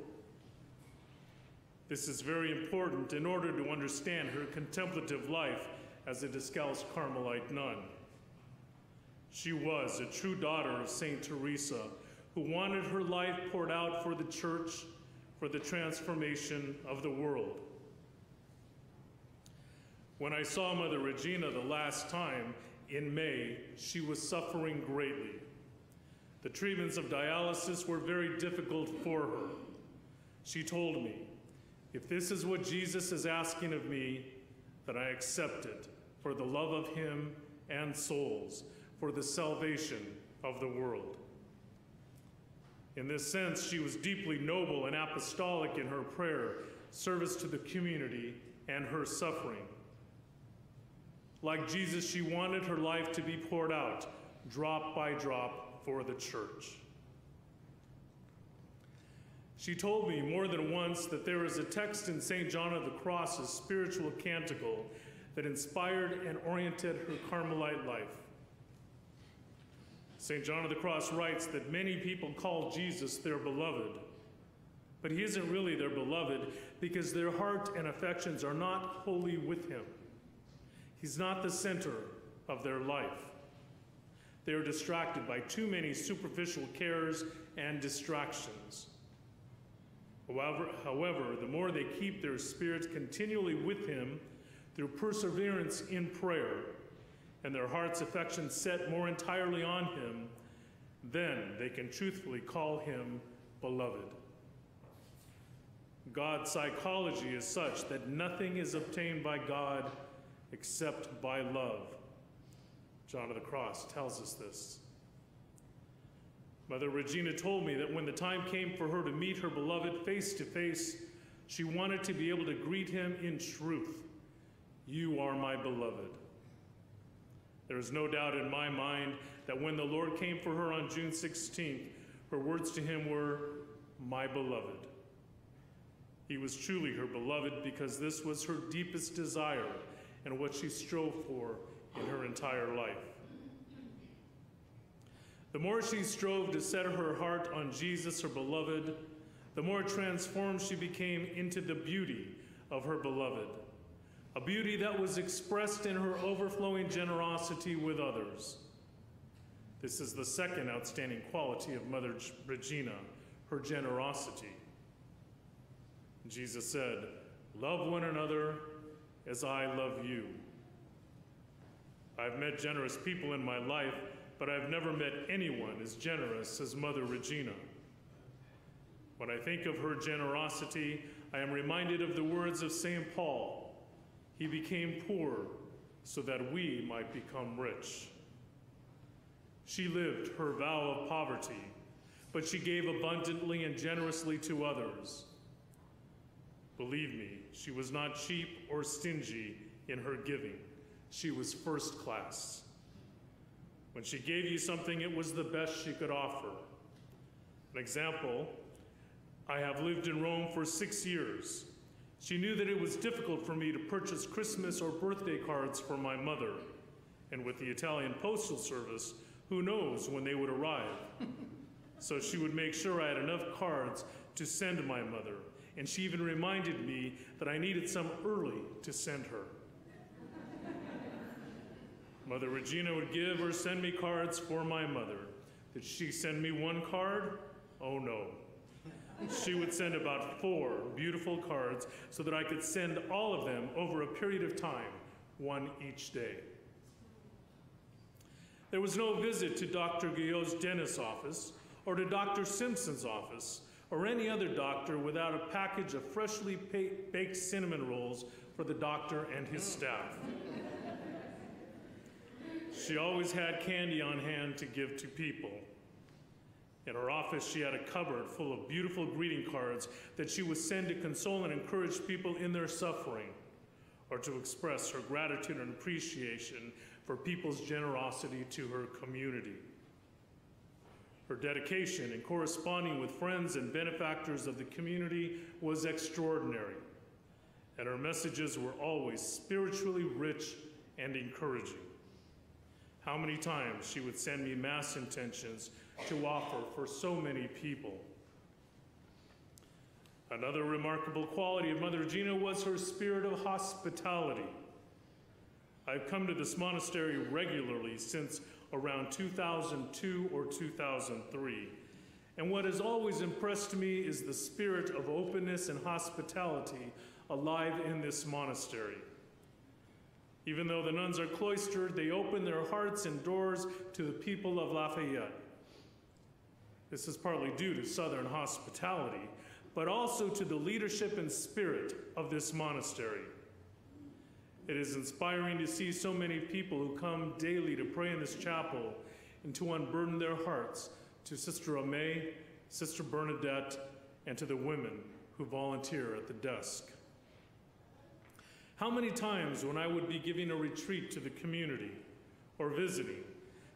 This is very important in order to understand her contemplative life as a Discalced Carmelite nun. She was a true daughter of St. Teresa who wanted her life poured out for the church, for the transformation of the world. When I saw Mother Regina the last time in May, she was suffering greatly. The treatments of dialysis were very difficult for her. She told me, If this is what Jesus is asking of me, then I accept it for the love of Him and souls, for the salvation of the world. In this sense, she was deeply noble and apostolic in her prayer, service to the community, and her suffering. Like Jesus, she wanted her life to be poured out, drop by drop, for the church. She told me more than once that there is a text in St. John of the Cross's spiritual canticle that inspired and oriented her Carmelite life. St. John of the Cross writes that many people call Jesus their beloved, but he isn't really their beloved because their heart and affections are not wholly with him. He's not the center of their life. They are distracted by too many superficial cares and distractions. However, however, the more they keep their spirits continually with Him through perseverance in prayer and their heart's affection set more entirely on Him, then they can truthfully call Him beloved. God's psychology is such that nothing is obtained by God except by love. John of the Cross tells us this. Mother Regina told me that when the time came for her to meet her beloved face to face, she wanted to be able to greet him in truth. You are my beloved. There is no doubt in my mind that when the Lord came for her on June 16th, her words to him were, My beloved. He was truly her beloved because this was her deepest desire and what she strove for in her entire life. The more she strove to set her heart on Jesus, her beloved, the more transformed she became into the beauty of her beloved, a beauty that was expressed in her overflowing generosity with others. This is the second outstanding quality of Mother Regina, her generosity. Jesus said, Love one another as I love you. I've met generous people in my life, but I've never met anyone as generous as Mother Regina. When I think of her generosity, I am reminded of the words of St. Paul He became poor so that we might become rich. She lived her vow of poverty, but she gave abundantly and generously to others. Believe me, she was not cheap or stingy in her giving. She was first class. When she gave you something, it was the best she could offer. An example I have lived in Rome for six years. She knew that it was difficult for me to purchase Christmas or birthday cards for my mother. And with the Italian Postal Service, who knows when they would arrive? so she would make sure I had enough cards to send my mother. And she even reminded me that I needed some early to send her. Mother Regina would give or send me cards for my mother. Did she send me one card? Oh no. She would send about four beautiful cards so that I could send all of them over a period of time, one each day. There was no visit to Dr. Guyot's dentist's office or to Dr. Simpson's office or any other doctor without a package of freshly baked cinnamon rolls for the doctor and his staff. She always had candy on hand to give to people. In her office, she had a cupboard full of beautiful greeting cards that she would send to console and encourage people in their suffering or to express her gratitude and appreciation for people's generosity to her community. Her dedication in corresponding with friends and benefactors of the community was extraordinary, and her messages were always spiritually rich and encouraging. How many times she would send me mass intentions to offer for so many people. Another remarkable quality of Mother Regina was her spirit of hospitality. I've come to this monastery regularly since around 2002 or 2003. And what has always impressed me is the spirit of openness and hospitality alive in this monastery. Even though the nuns are cloistered, they open their hearts and doors to the people of Lafayette. This is partly due to Southern hospitality, but also to the leadership and spirit of this monastery. It is inspiring to see so many people who come daily to pray in this chapel and to unburden their hearts to Sister Amay, Sister Bernadette, and to the women who volunteer at the desk. How many times when I would be giving a retreat to the community or visiting,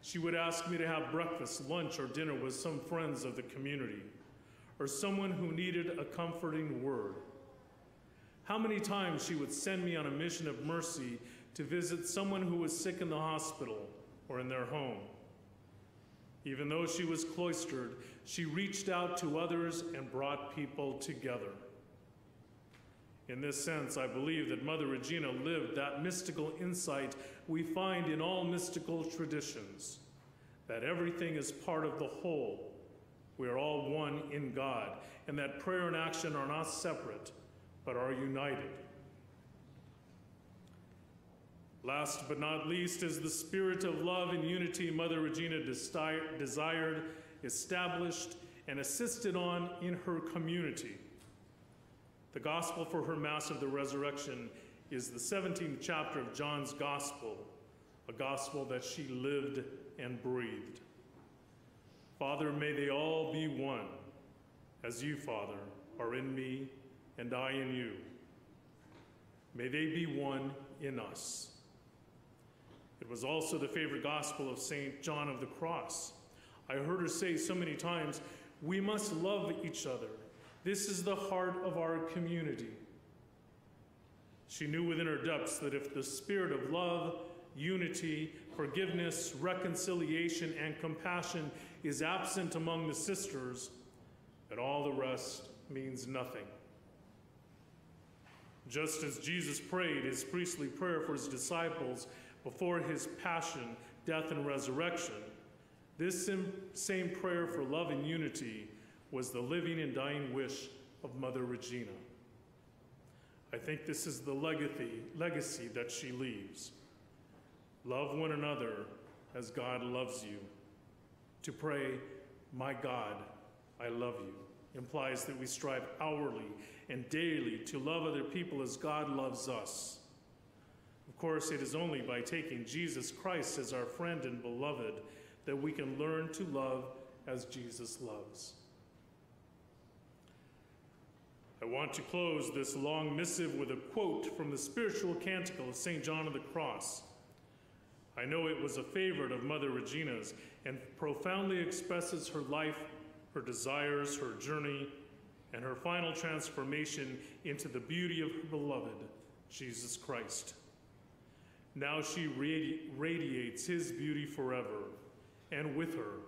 she would ask me to have breakfast, lunch, or dinner with some friends of the community or someone who needed a comforting word. How many times she would send me on a mission of mercy to visit someone who was sick in the hospital or in their home. Even though she was cloistered, she reached out to others and brought people together. In this sense, I believe that Mother Regina lived that mystical insight we find in all mystical traditions that everything is part of the whole. We are all one in God, and that prayer and action are not separate, but are united. Last but not least is the spirit of love and unity Mother Regina desired, established, and assisted on in her community. The gospel for her Mass of the Resurrection is the 17th chapter of John's Gospel, a gospel that she lived and breathed. Father, may they all be one, as you, Father, are in me and I in you. May they be one in us. It was also the favorite gospel of St. John of the Cross. I heard her say so many times, we must love each other. This is the heart of our community. She knew within her depths that if the spirit of love, unity, forgiveness, reconciliation, and compassion is absent among the sisters, that all the rest means nothing. Just as Jesus prayed his priestly prayer for his disciples before his passion, death, and resurrection, this same prayer for love and unity was the living and dying wish of Mother Regina. I think this is the legacy, legacy that she leaves. Love one another as God loves you. To pray, My God, I love you, implies that we strive hourly and daily to love other people as God loves us. Of course, it is only by taking Jesus Christ as our friend and beloved that we can learn to love as Jesus loves. I want to close this long missive with a quote from the spiritual canticle of St. John of the Cross. I know it was a favorite of Mother Regina's and profoundly expresses her life, her desires, her journey, and her final transformation into the beauty of her beloved, Jesus Christ. Now she radi- radiates his beauty forever, and with her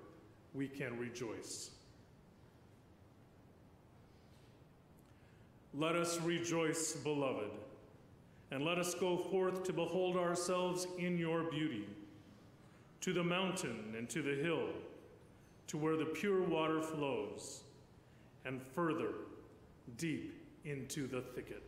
we can rejoice. Let us rejoice, beloved, and let us go forth to behold ourselves in your beauty, to the mountain and to the hill, to where the pure water flows, and further, deep into the thicket.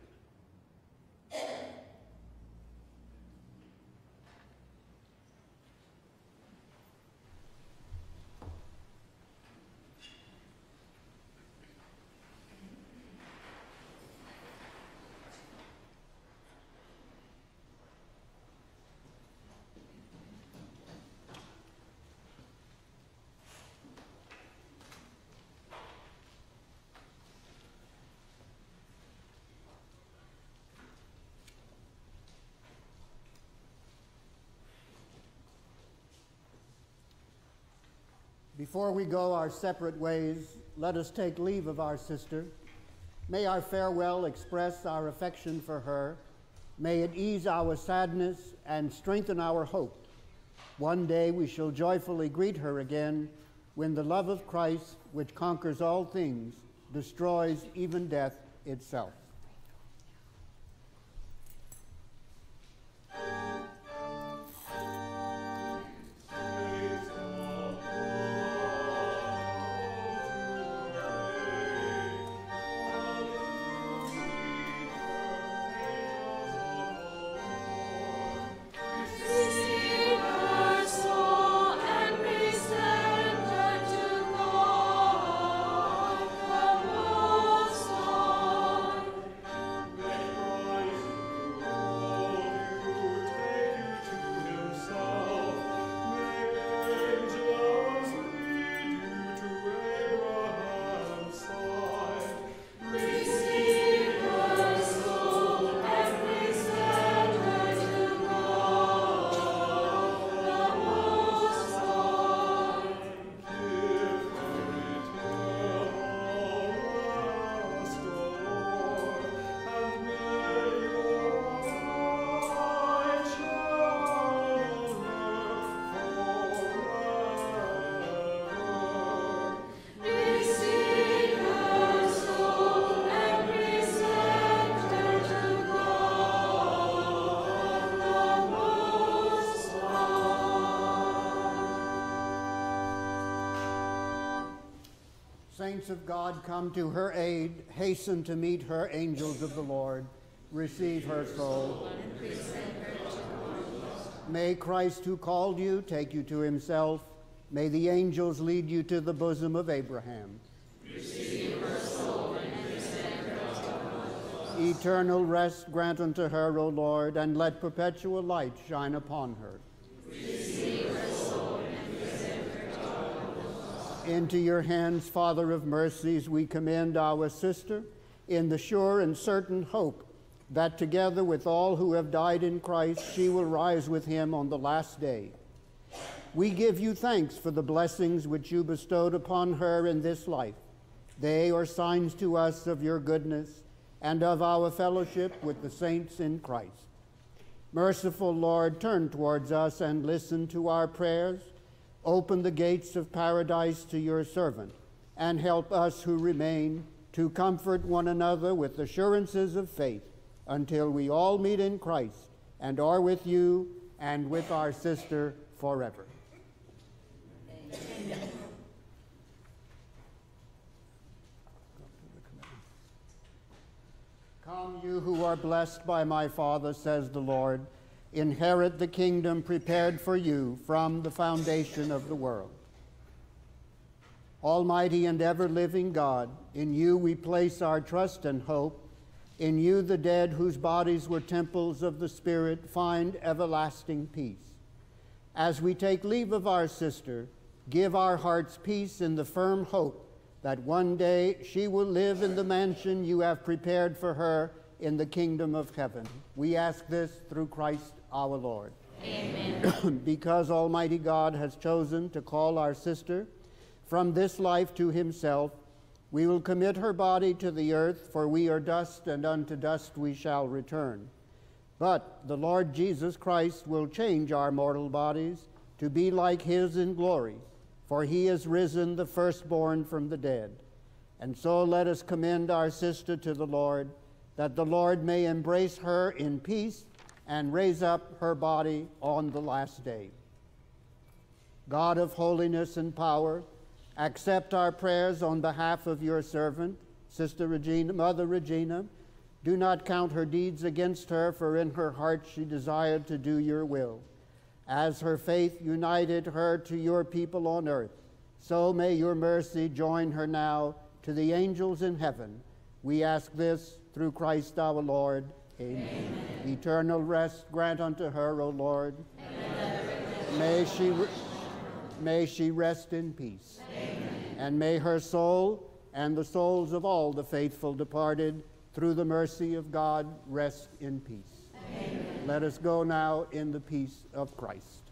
Before we go our separate ways, let us take leave of our sister. May our farewell express our affection for her. May it ease our sadness and strengthen our hope. One day we shall joyfully greet her again when the love of Christ, which conquers all things, destroys even death itself. Saints of God, come to her aid. Hasten to meet her, angels of the Lord. Receive her soul. May Christ, who called you, take you to himself. May the angels lead you to the bosom of Abraham. Eternal rest grant unto her, O Lord, and let perpetual light shine upon her. Into your hands, Father of mercies, we commend our sister in the sure and certain hope that together with all who have died in Christ, she will rise with him on the last day. We give you thanks for the blessings which you bestowed upon her in this life. They are signs to us of your goodness and of our fellowship with the saints in Christ. Merciful Lord, turn towards us and listen to our prayers. Open the gates of paradise to your servant, and help us who remain to comfort one another with assurances of faith until we all meet in Christ and are with you and with our sister forever. Come, you who are blessed by my Father, says the Lord, inherit the kingdom prepared for you from the foundation of the world. Almighty and ever living God, in you we place our trust and hope. In you, the dead whose bodies were temples of the Spirit find everlasting peace. As we take leave of our sister, give our hearts peace in the firm hope that one day she will live in the mansion you have prepared for her in the kingdom of heaven. We ask this through Christ our Lord. Amen. because Almighty God has chosen to call our sister from this life to himself, we will commit her body to the earth, for we are dust, and unto dust we shall return. But the Lord Jesus Christ will change our mortal bodies to be like his in glory, for he is risen the firstborn from the dead. And so let us commend our sister to the Lord, that the Lord may embrace her in peace and raise up her body on the last day. God of holiness and power, Accept our prayers on behalf of your servant, Sister Regina, Mother Regina. Do not count her deeds against her, for in her heart she desired to do your will. As her faith united her to your people on earth, so may your mercy join her now to the angels in heaven. We ask this through Christ our Lord. Amen. Amen. Eternal rest grant unto her, O Lord. Amen. May she, may she rest in peace. Amen. And may her soul and the souls of all the faithful departed through the mercy of God rest in peace. Amen. Let us go now in the peace of Christ.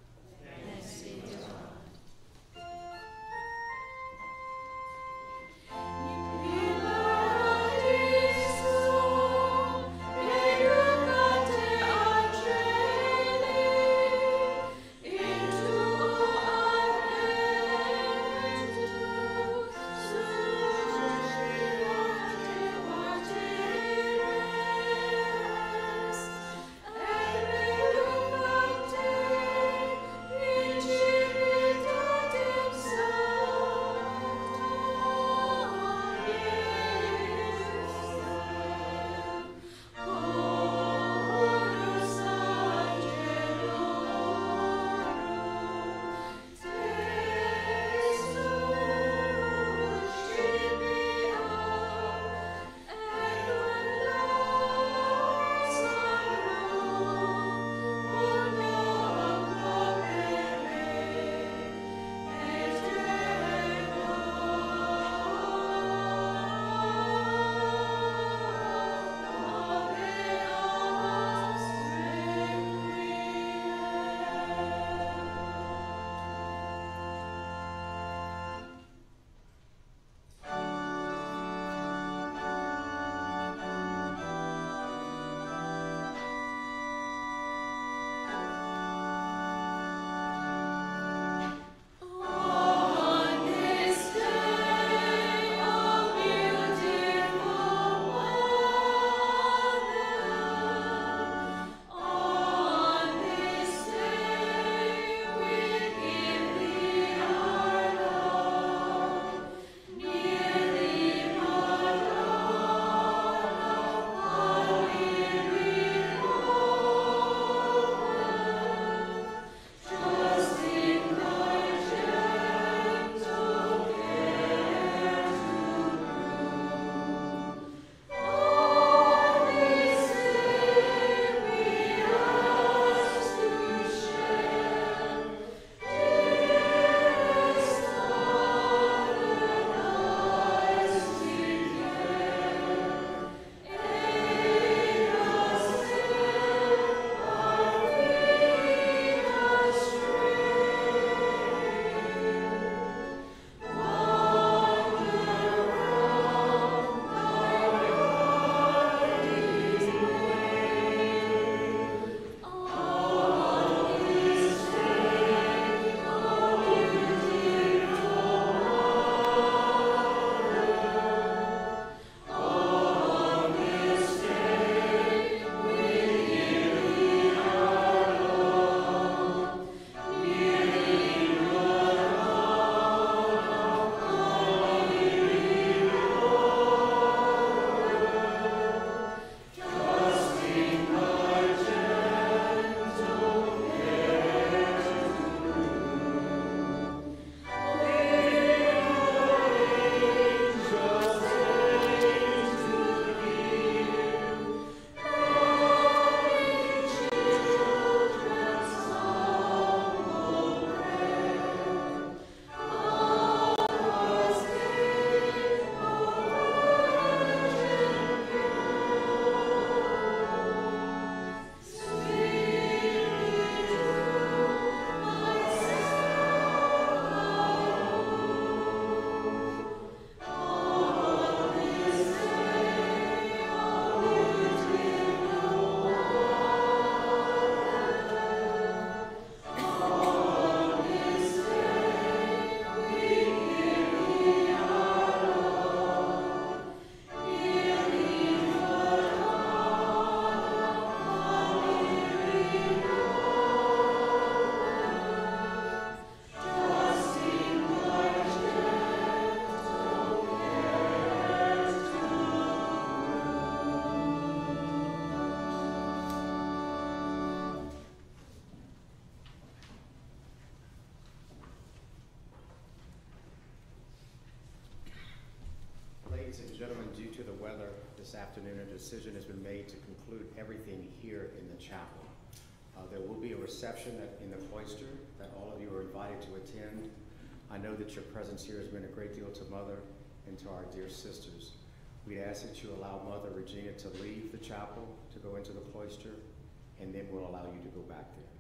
This afternoon, a decision has been made to conclude everything here in the chapel. Uh, there will be a reception at, in the cloister that all of you are invited to attend. I know that your presence here has been a great deal to Mother and to our dear sisters. We ask that you allow Mother Regina to leave the chapel to go into the cloister, and then we'll allow you to go back there.